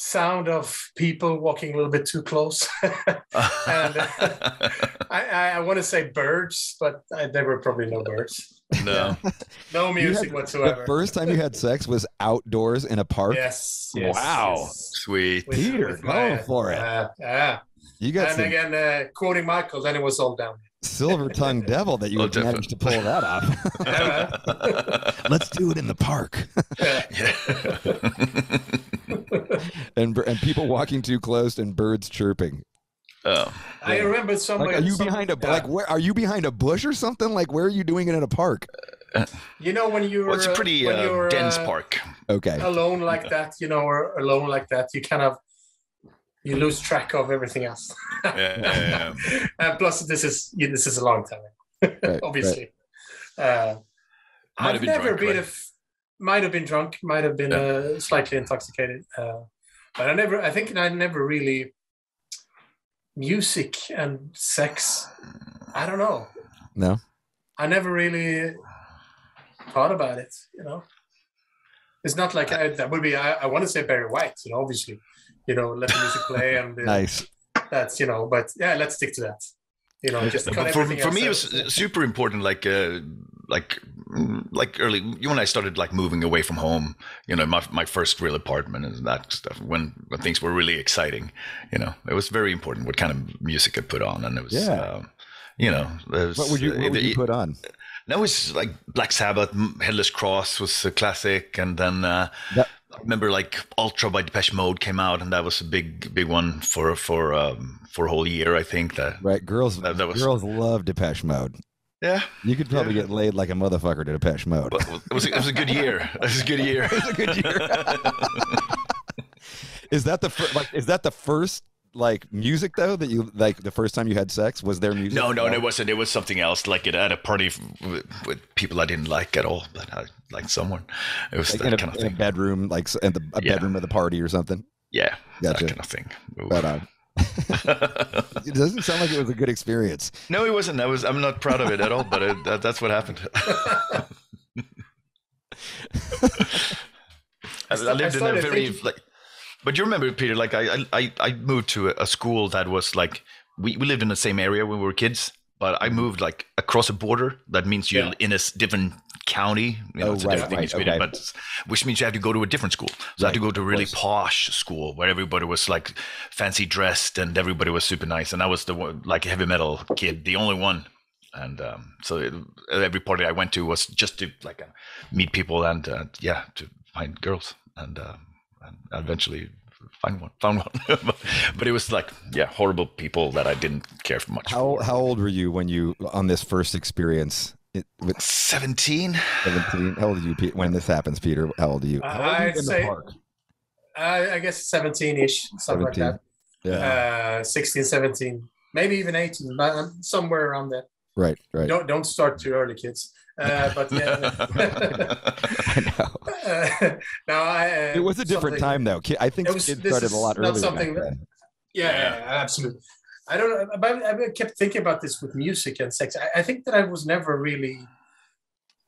sound of people walking a little bit too close. <laughs> and uh, I, I, I want to say birds, but uh, there were probably no birds. No. <laughs> No music had- whatsoever. The first time you had sex was outdoors in a park. Yes. yes Wow. yes. Sweet. With- Peter, with go my- for it. Uh, yeah. You got And some again, uh, quoting Mikael, then it was all down. silver tongued <laughs> devil that you Oh, would managed to pull that off. <laughs> Let's do it in the park. man. Yeah. and and people walking too close and birds chirping. Oh. I remember somebody. Like, are you some- behind a yeah. like where are you behind a bush or something? Like where are you doing it in a park? You know when you're Well, it's a pretty when uh, you're, dense uh, park. Okay. alone like that, you know, or alone like that, you kind of you lose track of everything else. Yeah, yeah, yeah. <laughs> and plus, this is yeah, this is a long time, Right, obviously. Uh, Might I've been never drunk, been right? a f- might have been drunk, might have been uh, slightly intoxicated, uh, but I never. I think I never really music and sex. I don't know. No. I never really thought about it. You know, it's not like I, that would be. I, I want to say Barry White. You know, obviously, you know, let the music play and uh, Nice. that's you know. But yeah, let's stick to that. You know, just cut for, everything for me, it was super important. Like, uh, like, like early you when I started like moving away from home. You know, my my first real apartment and that stuff. When when things were really exciting, you know, it was very important what kind of music I put on, and it was, Yeah. uh, you know, it was, What would you what would you put on? That was like Black Sabbath, Headless Cross was a classic, and then uh, That- I remember like Ultra by Depeche Mode came out, and that was a big, big one for for um, for a whole year. I think that. Right, girls That- that was- girls love Depeche Mode. Yeah, You could probably Yeah. get laid like a motherfucker to Depeche Mode. but it was it was a good year. It was a good year. <laughs> It was a good year. <laughs> is that the fir- like? Is that the first like music though that you like the first time you had sex? Was there music? No, no, it wasn't. It was something else. Like it at a party with, with people I didn't like at all, but I liked someone. It was Like that in a, kind of in a thing. bedroom, like in the a Yeah. bedroom of the party or something. Yeah, Gotcha. that kind of thing. Ooh. But uh, <laughs> it doesn't sound like it was a good experience. no, it wasn't. I was. I'm not proud of it at all. But it, that, that's what happened. <laughs> I, I sta- I lived in a very thinking- like. But you remember, Peter? Like I, I, I moved to a, a school that was like we, we lived in the same area when we were kids, but I moved like across a border. That means you're Yeah. in a different county. You know, Oh, it's a right, right, Sweden, okay. but which means you have to go to a different school. So I had to go to a really posh school where everybody was like fancy dressed and everybody was super nice. And I was the one, like a heavy metal kid, the only one. And um, so it, every party I went to was just to like uh, meet people and uh, yeah, to find girls and, uh, and eventually find one, found one. <laughs> but, but it was like yeah, horrible people that I didn't care for much. How for. how old were you when you on this first experience? It, with Seventeen. 17 how old are you Pete, when this happens peter how old are you How old are you I'd in the say- park? I, I guess 17-ish, something like that. yeah Uh, 16, 17, maybe even 18, but um, somewhere around there. right right Don't don't start too early, kids. Uh, but yeah. <laughs> i know <laughs> uh, no, I, uh, it was a different time though i think It was- started a lot earlier something that- Yeah, Yeah. absolutely. I don't know. But I kept thinking about this with music and sex. I, I think that I was never really.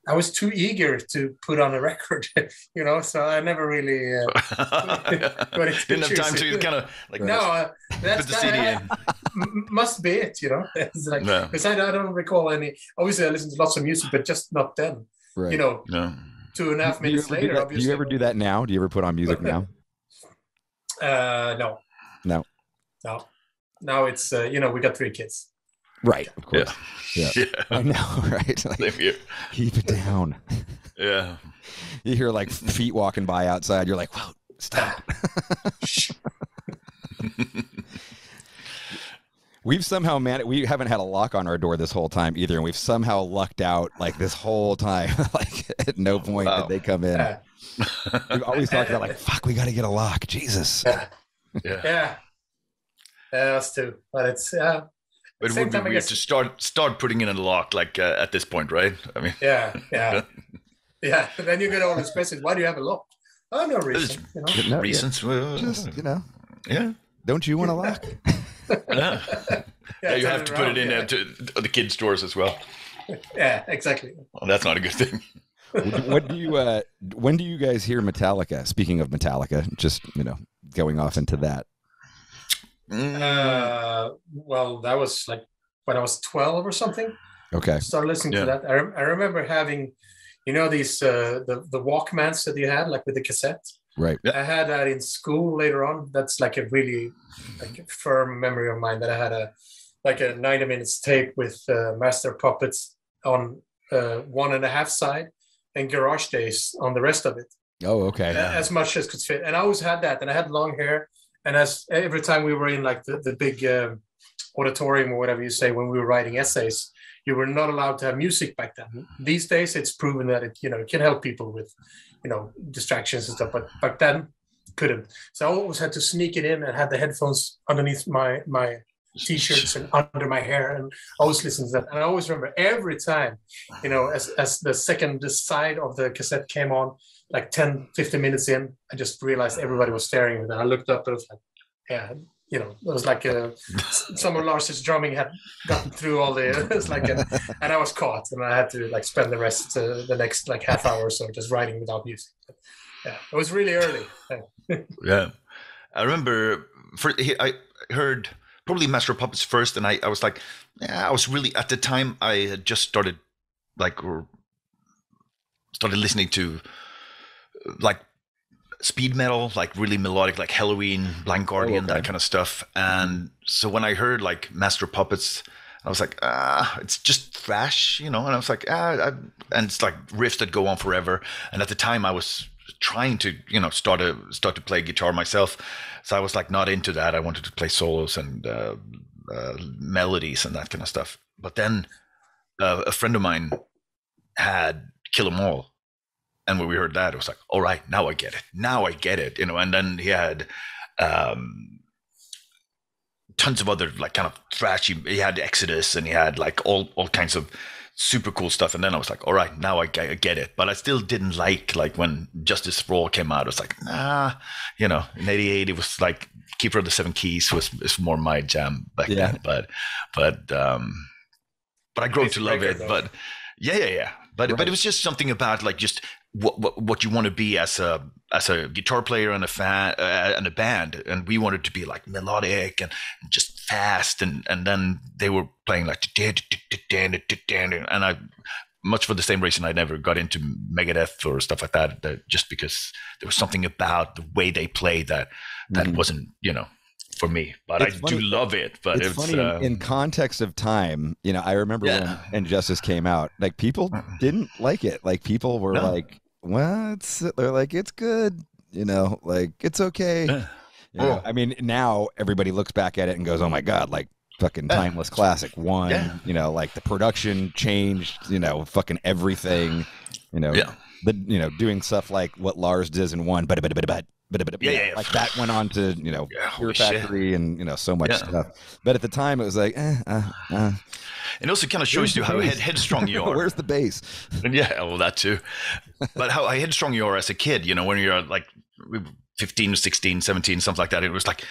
I was too eager to put on a record, <laughs> you know. So I never really. Uh, <laughs> it's Didn't have time to kind of like no, uh, that's put the CD that, in. m- must be it, you know. <laughs> It's like No. because I, I don't recall any. Obviously, I listened to lots of music, but just not then. right You know, No. two and a half do minutes ever do, later. that, do you ever do that now do you ever put on music now Uh, no. No. No. Now it's uh, you know we got three kids. Right of course Yeah. Yeah. <laughs> Yeah. i know <laughs> right like, Same here. keep it down Yeah. <laughs> you hear like feet walking by outside you're like whoa stop We've somehow man we haven't had a lock on our door this whole time either, and we've somehow lucked out like this whole time. like at no point Wow. did they come in. Yeah. We've always talked about like, fuck, we got to get a lock. Jesus. Yeah. Yeah. Yeah. Yeah, us too. But it's yeah, But it Same would be time, weird guess- to start start putting in a lock like uh, at this point, right? I mean, yeah, yeah, <laughs> yeah. <laughs> Then you get all these questions. Why do you have a lock? Oh, no reason. You know? No, yeah, reasons. well, Just you know, yeah. don't you want a lock? <laughs> Yeah. Yeah, you have to put it in around, there to the kids' stores as well. Yeah, yeah exactly. Well, that's not a good thing. what, what do you? uh When do you guys hear Metallica? Speaking of Metallica, just you know, going off into that. Mm, Uh, well, that was like when I was twelve or something. Okay. started listening Yeah. to that. I, rem- I remember having, you know, these uh, the the Walkmans that you had, like with the cassette. Right. I had that in school later on. That's like a really like a firm memory of mine that I had a like a 90 minutes tape with uh, Master Puppets on uh, one and a half side and Garage Days on the rest of it, Oh, okay. Yeah. as much as could fit. And I always had that, and I had long hair. And as every time we were in like the the big um, auditorium or whatever you say when we were writing essays, you were not allowed to have music back then. These days, it's proven that it you know it can help people with you know distractions and stuff, but back then couldn't. So I always had to sneak it in and had the headphones underneath my my t-shirts and under my hair and always listen to that. And I always remember every time, you know, as as the second side of the cassette came on, like 10, 15 minutes in, I just realized everybody was staring at me. And I looked up and it was like, yeah, you know, it was like uh some of Lars's drumming had gotten through all the, <laughs> like, a, and I was caught and I had to like spend the rest, uh, the next like half hour or so just writing without music. But, yeah, it was really early. <laughs> Yeah, I remember. For, I heard probably Master of Puppets first, and I, I was like, yeah, I was really at the time I had just started like started listening to uh, like speed metal, like really melodic, like Helloween, Blind Guardian, okay. that kind of stuff. And so when I heard like Master Puppets, I was like, ah, it's just thrash, you know. And I was like, ah, I, and it's like riffs that go on forever. And at the time, I was trying to, you know, start to start to play guitar myself. So I was like not into that. I wanted to play solos and uh, uh, melodies and that kind of stuff. But then uh, a friend of mine had Kill 'Em All. And when we heard that, it was like, all right, now I get it. Now I get it, you know. And then he had um, tons of other like kind of thrashy. He had Exodus, and he had like all all kinds of super cool stuff. And then I was like, all right, now I get, I get it. But I still didn't like like when Justice for All came out. I was like, nah, you know. In '88, it was like Keeper of the Seven Keys was is more my jam back Yeah. then. But but um, but I grew Nice to love record, it. though. But yeah, yeah, yeah. But Right. but it was just something about like just what what, what you want to be as a as a guitar player and a fan uh, and a band, and we wanted to be like melodic and just fast, and and then they were playing like and I much for the same reason I never got into Megadeth or stuff like that, that just because there was something about the way they played that that Mhm. wasn't you know for me. But It's I funny- do love it. But it's it's, funny in- um, in, context of time. You know, I remember Yeah. when And Justice came out. Like people didn't like it. Like people were No. like, "Well, it's," they're like, "It's good." You know, like it's okay. Yeah. You know, Oh. I mean, now everybody looks back at it and goes, "Oh my god!" Like fucking Yeah. timeless classic. One, Yeah. you know, like the production changed. You know, fucking everything. You know, Yeah. the you know doing stuff like what Lars does in one, but but but but but but Yeah, yeah, yeah. like that went on to you know Yeah, Fear holy shit. Factory and you know so much Yeah. stuff. But at the time, it was like, eh, uh, uh, it also kind of shows Where's you how head, headstrong you <laughs> are. where's the bass? And yeah, well, that too. But how headstrong you are as a kid, you know, when you're like 15, 16, 17, something like that, it was like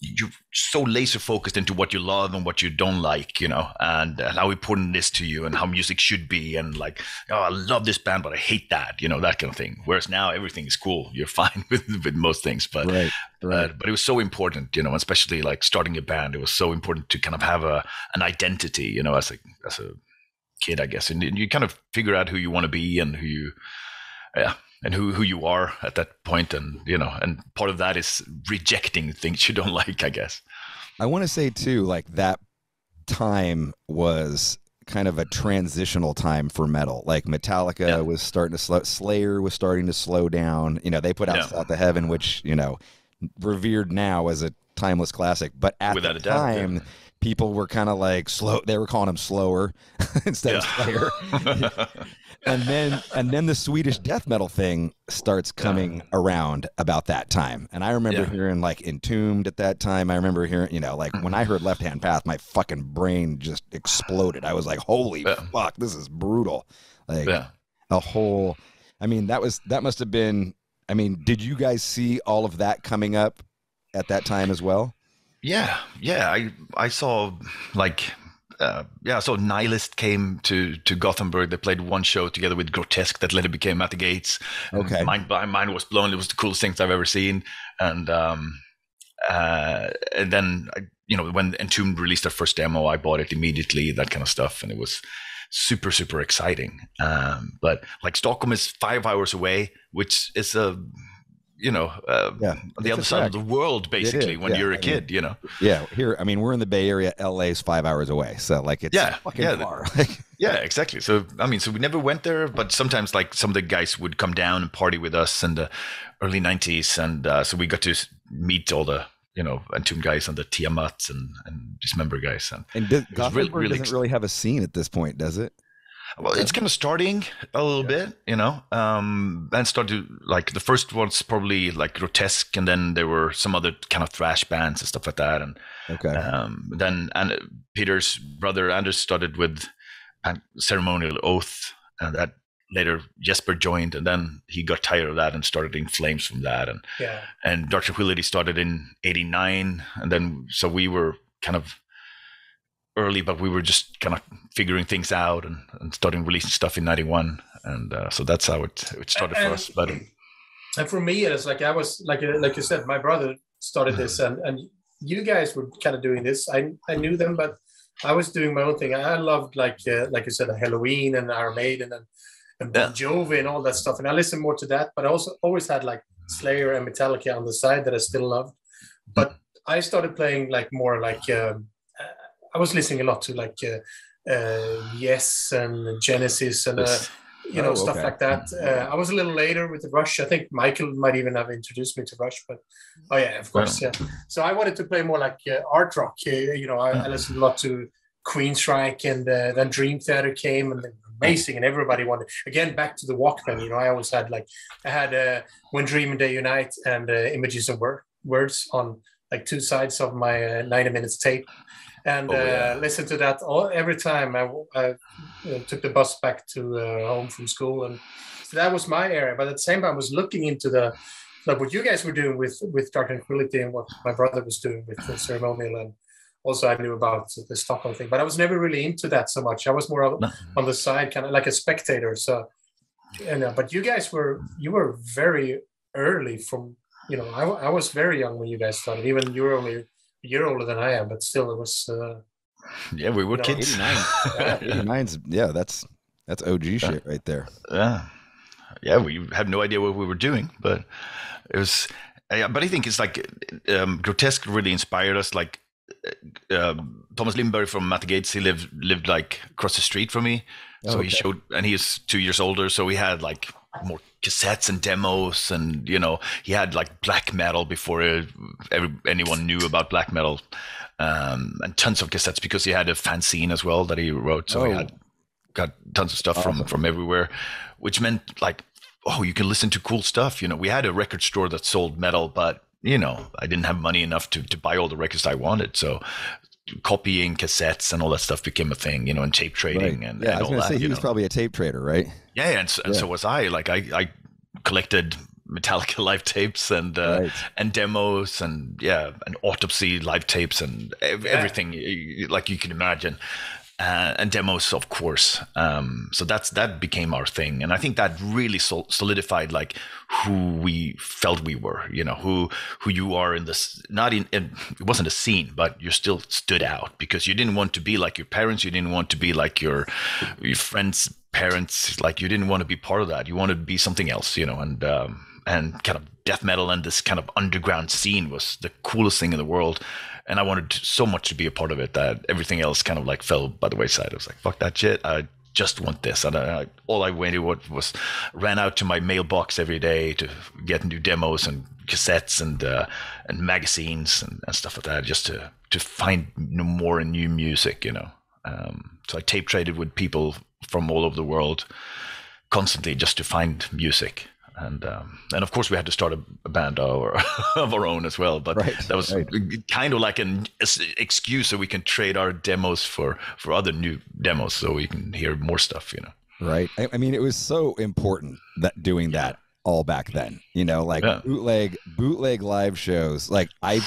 you're so laser focused into what you love and what you don't like, you know, and, and how important it is to you and how music should be. And like, oh, I love this band, but I hate that, you know, that kind of thing. Whereas now everything is cool. You're <laughs> fine with, with most things. But Right, right. uh, but it was so important, you know, especially like starting a band. It was so important to kind of have a an identity, you know, as a as a kid, I guess, and, and you kind of figure out who you want to be and who you, yeah, and who who you are at that point, and you know, and part of that is rejecting things you don't <laughs> like, I guess. I want to say too, like that time was kind of a transitional time for metal. Like Metallica Yeah. was starting to slow, Slayer was starting to slow down. You know, they put out Yeah. South of Heaven, which you know, revered now as a timeless classic. But at Without the a doubt, yeah. time, people were kind of like slow. They were calling him slower <laughs> instead of Slayer. <laughs> and then and then the Swedish death metal thing starts coming around about that time. And I remember Yeah. hearing like Entombed at that time. I remember hearing, you know, like when I heard Left Hand Path, my fucking brain just exploded. I was like, "Holy Yeah. fuck, this is brutal!" Like yeah. a whole. I mean, that was that must have been. I mean, did you guys see all of that coming up at that time as well? Yeah, yeah. I I saw like uh, yeah, so Nihilist came to to Gothenburg. They played one show together with Grotesque that later became At the Gates. Okay. mine my mind was blown. It was the coolest things I've ever seen. And um, uh, and then I- you know when Entombed released their first demo, I bought it immediately. That kind of stuff, and it was super super exciting. Um, but like Stockholm is five hours away, which is a you know uh, Yeah, on the other side of the world basically when yeah, you're a I mean- kid. You know. Yeah, here. I mean, we're in the Bay Area. LA is five hours away, so like it's Yeah, fucking yeah, far. <laughs> Yeah, exactly. So I mean, so we never went there, but sometimes like some of the guys would come down and party with us in the early '90s, and uh, so we got to meet all the you know Entomb guys and the Tiamat and and Dismember guys. And and does, was really- Gothenburg really doesn't ex- really have a scene at this point, does it? Well, it's kind of starting a little bit, you know. Um, and started like the first ones probably like grotesque, and then there were some other kind of thrash bands and stuff like that, and Okay. Um, then and Peter's brother Anders started with a ceremonial oath, and that later Jesper joined, and then he got tired of that and started in flames from that, and Yeah. and Dark Tranquillity started in '89, and then so we were kind of early, but we were just kind of figuring things out and, and starting releasing stuff in '91, and uh, so that's how it it started for us. But And for me, it's like I was like like you said, my brother started this, and and you guys were kind of doing this. I I knew them, but I was doing my own thing. I loved like uh, like you said, Helloween and Iron Maiden and and Bon Jovi and all that stuff. And I listened more to that, but I also always had like Slayer and Metallica on the side that I still loved. But I started playing like more like um, uh, I was listening a lot to like uh, uh, Yes and Genesis and. Uh, you know, Oh, stuff okay. like that. Uh, I was a little later with the Rush. I think Mikael might even have introduced me to Rush, but oh yeah, of course, yeah. So I wanted to play more like uh, art rock. Uh, you know, I, I listened a lot to Queensryche, and uh, then Dream Theater came, and amazing, and everybody wanted again back to the Walkman. You know, I always had like I had uh, When Dream and Day Unite and uh, Images and Word, Words on like two sides of my uh, 90 minutes tape. And Oh, yeah. uh, listen to that all every time I, I uh, took the bus back to uh, home from school, and so that was my area. But at the same time, I was looking into the like what you guys were doing with with Dark Tranquillity and what my brother was doing with the ceremonial, and also I knew about the Stockholm thing. But I was never really into that so much. I was more on the side, kind of like a spectator. So, and uh, but you guys were you were very early from you know I, I was very young when you guys started. Even you were only year older than I am, but still it was. Uh, yeah, we were No, kids. 89. <laughs> Yeah, 89's yeah, that's that's OG shit right there. yeah yeah we had no idea what we were doing but it was uh, yeah, but i think it's like um, grotesque really inspired us like uh, um, Tomas lindberg from Matt gates he lived lived like across the street from me so Oh, he showed and he is two years older so we had like more cassettes and demos and you know he had like black metal before uh, every, anyone knew about black metal um, and tons of cassettes because he had a fanzine as well that he wrote so he Oh. had got tons of stuff from from everywhere, which meant like, oh, you can listen to cool stuff. You know, we had a record store that sold metal, but you know, I didn't have money enough to to buy all the records I wanted, so copying cassettes and all that stuff became a thing. You know, and tape trading Right. and, yeah, and I was all gonna that. say he you was know. probably a tape trader, right? yeah, and, so, and so was I. Like I I collected Metallica <laughs> live tapes and uh, Right. and demos and yeah and autopsy live tapes and ev- Yeah. everything y- y- like you can imagine uh, and demos of course. Um, so that's that became our thing. And i think that really sol- solidified like who we felt we were you know who who you are in this not in, in it wasn't a scene but you still stood out because you didn't want to be like your parents. You didn't want to be like your your friends parents. Like you didn't want to be part of that. You wanted to be something else you know and um, and kind of death metal and this kind of underground scene was the coolest thing in the world and i wanted so much to be a part of it that everything else kind of like fell by the wayside. I was like fuck that shit. I just want this. And I, all i waited what was ran out to my mailbox every day to get new demos and cassettes and uh, and magazines and, and stuff like that just to to find more and new music you know? Um, so i tape traded with people from all over the world constantly just to find music and um, and of course we had to start a, a band of our, <laughs> of our own as well but Right, that was right. kind of like an excuse so we can trade our demos for for other new demos so we can hear more stuff you know Right. I, I mean, it was so important that doing that all back then. You know, like Yeah. bootleg bootleg live shows. Like I,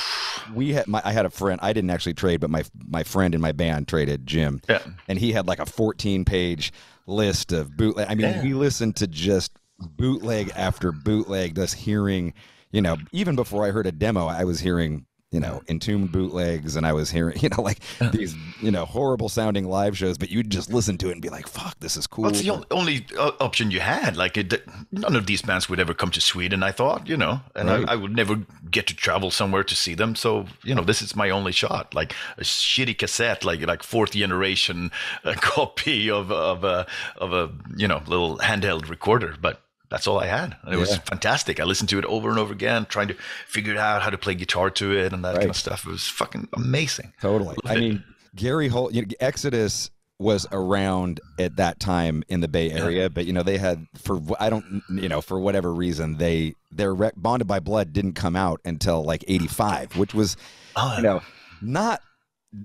we had my I had a friend. I didn't actually trade, but my my friend in my band traded Jim, yeah and he had like a 14 page list of bootleg. I mean, Yeah. we listened to just bootleg after bootleg, just hearing. You know, even before I heard a demo, I was hearing you know, entombed bootlegs, and I was hearing, <laughs> you know, like these, you know, horrible sounding live shows, but you'd just listen to it and be like, "Fuck, this is cool." Well, the only uh, option you had. Like, it, none of these bands would ever come to Sweden. I thought, you know, and Right. I, I would never get to travel somewhere to see them. So, you know, this is my only shot. Like a shitty cassette, like like fourth generation uh, <laughs> copy of of a of a you know little handheld recorder, but. That's all I had. And it was fantastic. I listened to it over and over again, trying to figure out how to play guitar to it and that kind of stuff. It was fucking amazing. Totally. Love I mean, Gary Holt, you know, Exodus was around at that time in the Bay Area, but you know they had for I don't you know for whatever reason they their rec- Bonded by Blood didn't come out until like '85, which was Oh, you know not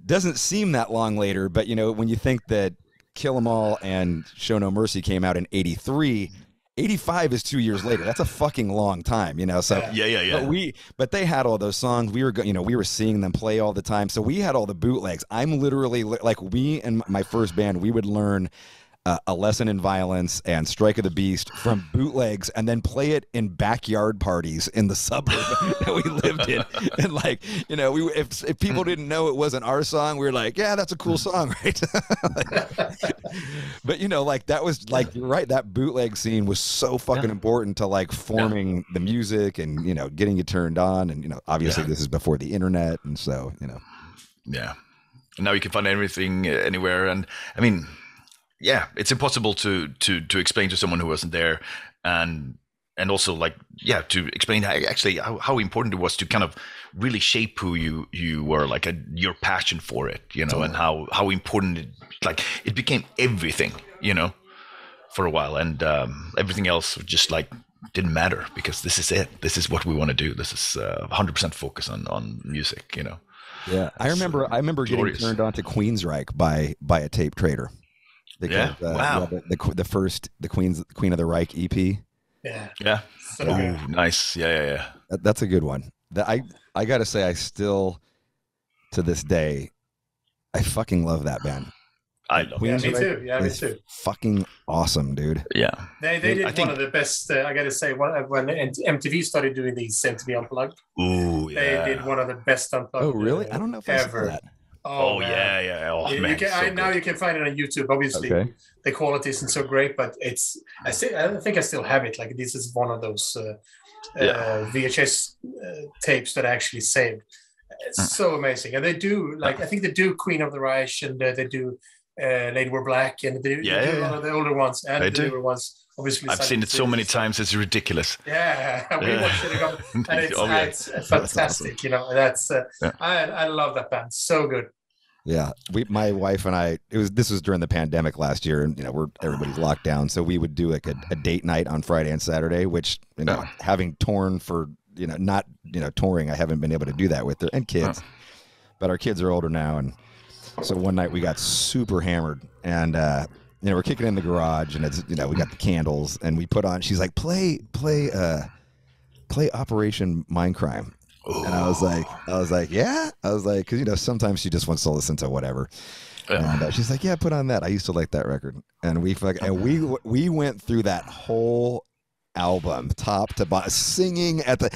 doesn't seem that long later, but you know when you think that Kill 'Em All and Show No Mercy came out in '83. 85 is two years later. That's a fucking long time, you know. So yeah, yeah, yeah. but we, but they had all those songs. We were, you know, we were seeing them play all the time. So we had all the bootlegs. I'm literally like we and my first band, we would learn uh, a lesson in violence and Strike of the Beast from <sighs> bootlegs, and then play it in backyard parties in the suburb <laughs> that we lived in. <laughs> And like, you know, we if if people didn't know it wasn't our song, we were like, yeah, that's a cool song, <laughs> right? but you know, like that was like you're right. That bootleg scene was so fucking important to like forming the music and you know getting it turned on. And you know, obviously Yeah. this is before the internet, and so you know, Yeah. And now you can find everything uh, anywhere. And I mean, yeah, it's impossible to to to explain to someone who wasn't there, and and also like yeah, to explain how, actually how, how important it was to kind of really shape who you you were, like a, your passion for it, you know, and how how important it like it became everything, you know, for a while, and um, everything else just like didn't matter because this is it. This is what we want to do. This is uh, 100% focus on on music, you know. yeah. I remember, I remember glorious. getting turned on to Queensryche by by a tape trader. Yeah? uh, Wow. the, the the first the Queen's Queen of the Reich EP. Yeah. Yeah. So Oh, nice. Yeah, yeah, yeah. That, that's a good one. That I I gotta say, I still to this day, I fucking love that band. I love Yeah, me too. Yeah, me is too. Fucking awesome, dude. Yeah. They, they did I think- one of the best. Uh, I got to say, one, when MTV started doing these MTV Unplugged, Ooh, yeah. they did one of the best Unplugged. Oh, really? uh, I don't know if I saw ever. that. Oh, man. yeah, yeah. Oh, You- you can, so I, now you can find it on YouTube. Obviously, Okay. the quality isn't so great, but it's. I still, I think I still have it. Like this is one of those uh, Yeah. uh, VHS uh, tapes that I actually saved. It's Mm. so amazing, and they do like I think they do Queen of the Reich, and uh, they do uh, Lady Wore Black, and they, Yeah, they do yeah, a lot of the older ones and They the do. newer ones. Obviously, I've seen it so many times. It's ridiculous. Yeah, <laughs> we Yeah. watched it again, and it's, Oh, yeah. it's fantastic. You know, that's uh, Yeah. I I love that band. So good. Yeah, we, my wife and I, it was this was during the pandemic last year, and you know we're everybody's locked down, so we would do like a, a date night on Friday and Saturday. Which you know, Yeah. having torn for you know not you know touring, I haven't been able to do that with her and kids, but our kids are older now, and so one night we got super hammered, and uh, you know we're kicking in the garage, and it's you know we got the candles, and we put on. She's like, play play uh play Operation Mindcrime. And I was like, I was like, yeah. I was like, because you know, sometimes she just wants to listen to whatever. Yeah. And uh, she's like, yeah, put on that. I used to like that record. And we fuck, and we we went through that whole album, top to bottom, singing at the,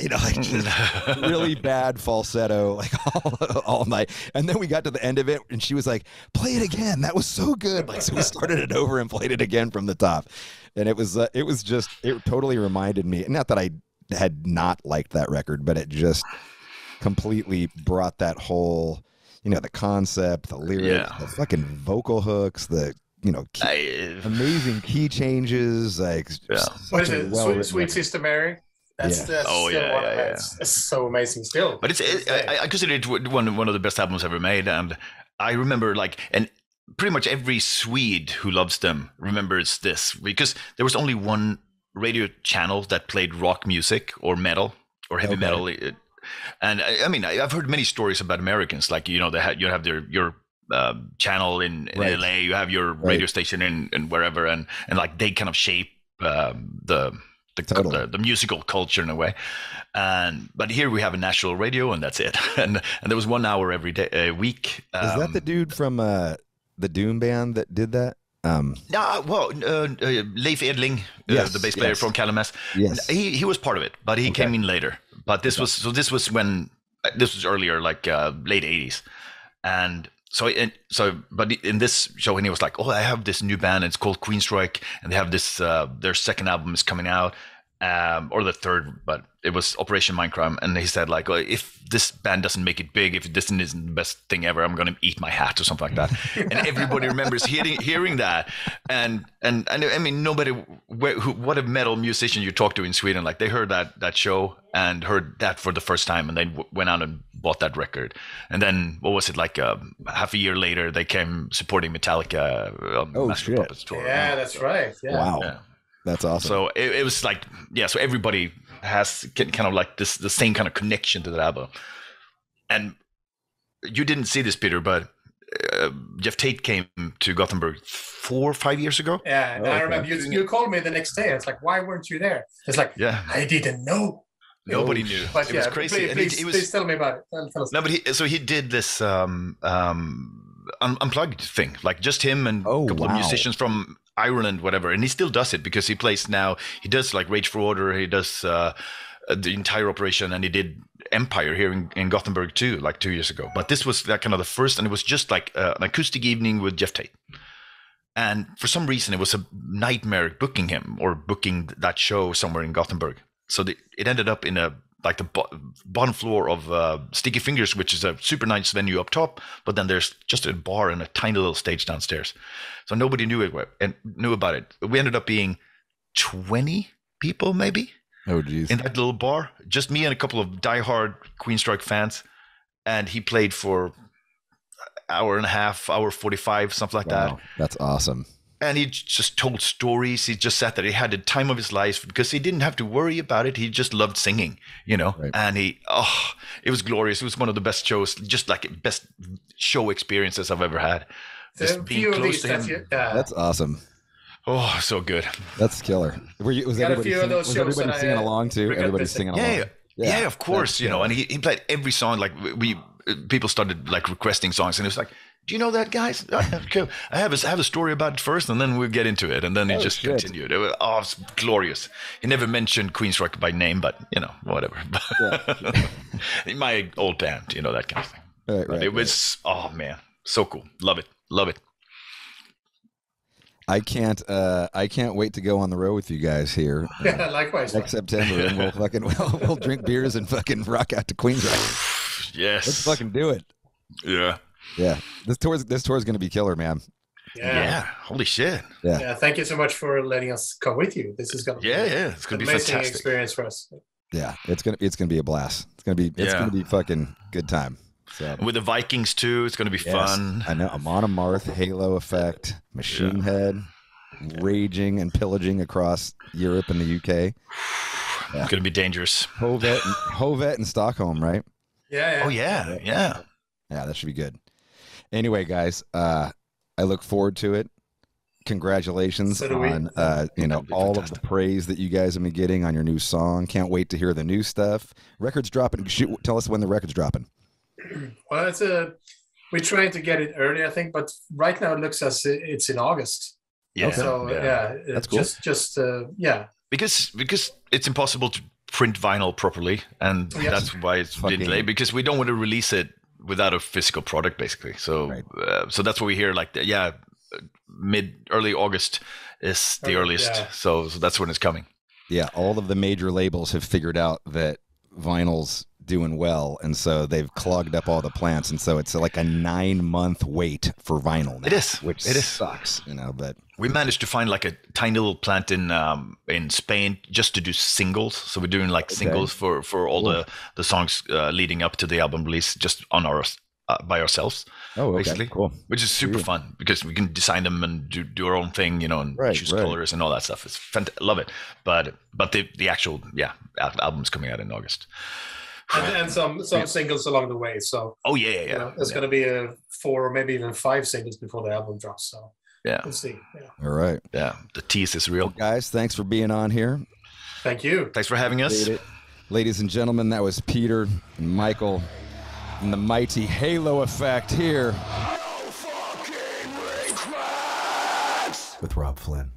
you know, like just <laughs> really bad falsetto, like <laughs> all, all night. And then we got to the end of it, and she was like, "Play it again. That was so good." Like, so we started it over and played it again from the top. And it was, uh, it was just, it totally reminded me. Not that I had not liked that record, but it just completely brought that whole, you know, the concept, the lyrics, Yeah. the fucking vocal hooks, the you know, key, I, amazing key changes, like Yeah. What is it? well-written Suite, Suite. Sister Mary. That's, Yeah. that's Oh, still yeah, one yeah, of yeah. it's, it's so amazing still. but it's it, I, I consider it one one of the best albums ever made, and I remember like and pretty much every Swede who loves them remembers this because there was only one radio channel that played rock music or metal or heavy Okay. metal. And I, I mean, I- I've heard many stories about Americans. Like you know, they had you have their your um, channel in, in Right. LA, you have your Right. radio station in, in wherever, and and like they kind of shape um, the the, Totally. the the musical culture in a way. And but here we have a national radio, and that's it. <laughs> And and there was one hour every day a week. Is that Um, the dude from uh, the Doom band that did that? Um, No, well, uh, uh, Leif Edling, uh, Yes, the bass player yes. from Candlemass, yes. he he was part of it, but he Okay. came in later. But this was so this was when uh, this was earlier, like uh, late '80s, and so so. But in this show, and he was like, "Oh, I have this new band. It's called Queensryche, and they have this. Uh, their second album is coming out, um, or the third, but it was Operation Mindcrime. And he said like, well, if this band doesn't make it big, if this isn't the best thing ever, I'm gonna eat my hat or something like that. <laughs> and everybody remembers hearing hearing that. And and and I mean, nobody, who, what a metal musician you talk to in Sweden, like they heard that that show and heard that for the first time, and they w- went out and bought that record. And then what was it like? Uh, half a year later, they came supporting Metallica on Oh, Master shit. Puppets tour. Yeah, that's right. Yeah. Wow, Yeah. That's awesome. So it, it was like, yeah. So everybody has kind of like this, the same kind of connection to that album. And you didn't see this, Peter, but uh, Geoff Tate came to Gothenburg four or five years ago. Yeah, and Oh, I okay. remember you, you called me the next day. It's like, why weren't you there? It's like, Yeah, I didn't know. nobody knew. But it yeah, was crazy. Please, and he- please, he was, please tell me about it. Tell, tell us. No, but he so he did this um, um, un- unplugged thing, like just him and Oh, a couple wow. of musicians from Ireland, whatever. And he still does it because he plays now. He does like Rage for Order. He does uh, uh, the entire operation, and he did Empire here in, in Gothenburg too, like two years ago. But this was that kind of the first, and it was just like uh, an acoustic evening with Geoff Tate. And for some reason, it was a nightmare booking him or booking that show somewhere in Gothenburg. So the, it ended up in a like the bo- bottom floor of uh, Sticky Fingers, which is a super nice venue up top. But then there's just a bar and a tiny little stage downstairs. So nobody knew it and knew about it. We ended up being twenty people, maybe oh, geez. in that little bar. Just me and a couple of diehard Queensryche fans, and he played for hour and a half, hour forty-five, something like that. That's awesome. And he just told stories. He just said that He had the time of his life because he didn't have to worry about it. He just loved singing, you know. Right. And he, oh, it was glorious. It was one of the best shows, just like best show experiences I've ever had. Just a being few of close these to him. you, yeah. That's awesome. Oh, so good. That's killer. Were you, was Got everybody, few of singing, was everybody that I, uh, along too? regret Everybody singing Yeah, along. yeah, yeah, of course. that's You know, and he, he played every song. Like we, we uh, people started like requesting songs, and it was like, "Do you know that, guys? <laughs> I have, I have a, I have a story about it first, and then we'll get into it." And then he Oh, just shit. continued. It was, oh, it was glorious. He never mentioned Queensryche by name, but you know, whatever. <laughs> <laughs> In my old band, you know that kind of thing. Right, right, it was, oh man, so cool. Love it, love it. I can't. Uh, I can't wait to go on the road with you guys here <laughs> uh, yeah, likewise. next September, and we'll fucking <laughs> we'll, we'll drink beers and fucking rock out to Queensrÿche. <sighs> Yes. Let's fucking do it. yeah. Yeah, this tour's this tour's gonna be killer, man. yeah. Yeah. Holy shit. Yeah. Yeah, thank you so much for letting us come with you. This is gonna Yeah, be yeah. It's gonna be amazing fantastic. experience for us. Yeah, it's gonna it's gonna be a blast. It's gonna be it's Yeah. gonna be fucking good time. So With the Vikings too, it's gonna be yes, fun. I know Amon Amarth, Halo Effect, Machine Head, raging and pillaging across Europe and the UK. It's <sighs> gonna be dangerous. Hovet, and, <sighs> Hovet and Stockholm, right? Yeah, yeah. Oh yeah, yeah. Yeah, that should be good. Anyway, guys, uh, I look forward to it. Congratulations So on uh, you know That'll be all of the praise that you guys have been getting on your new song. Can't wait to hear the new stuff. Records dropping. Shoot, tell us when the record's dropping. <clears throat> Well, it's a. We're trying to get it early, I think, but right now it looks as it's in August. Yeah. So yeah. yeah, That's it's cool. just just uh, yeah. Because because it's impossible to print vinyl properly, and Yes. that's why it's Fucking- been delayed. Because we don't want to release it without a physical product, basically. So Right. uh, so that's what we hear. Like yeah, mid early August is the Okay, earliest. yeah. So so that's when it's coming. Yeah, all of the major labels have figured out that vinyl's doing well, and so they've clogged up all the plants, and so it's like a nine month wait for vinyl. Now, It is. which It is. sucks, you know. But We managed to find like a tiny little plant in um, in Spain just to do singles. So we're doing like singles for for all the the songs uh, leading up to the album release, just on our uh, by ourselves, oh, okay, Basically. cool. which is super fun because we can design them and do, do our own thing, you know, and Right, choose right. colors and all that stuff. It's fant- love it. But but the the actual yeah al- album's coming out in August. And, and some some singles along the way. So Oh yeah yeah you know, there's yeah. going to be a four or maybe even five singles before the album drops. So yeah, we'll see. Yeah. All right, yeah. The tease is real. guys, thanks for being on here. Thank you. Thanks for having us. Ladies and gentlemen, that was Peter and Mikael and the mighty Halo effect here with Robb Flynn.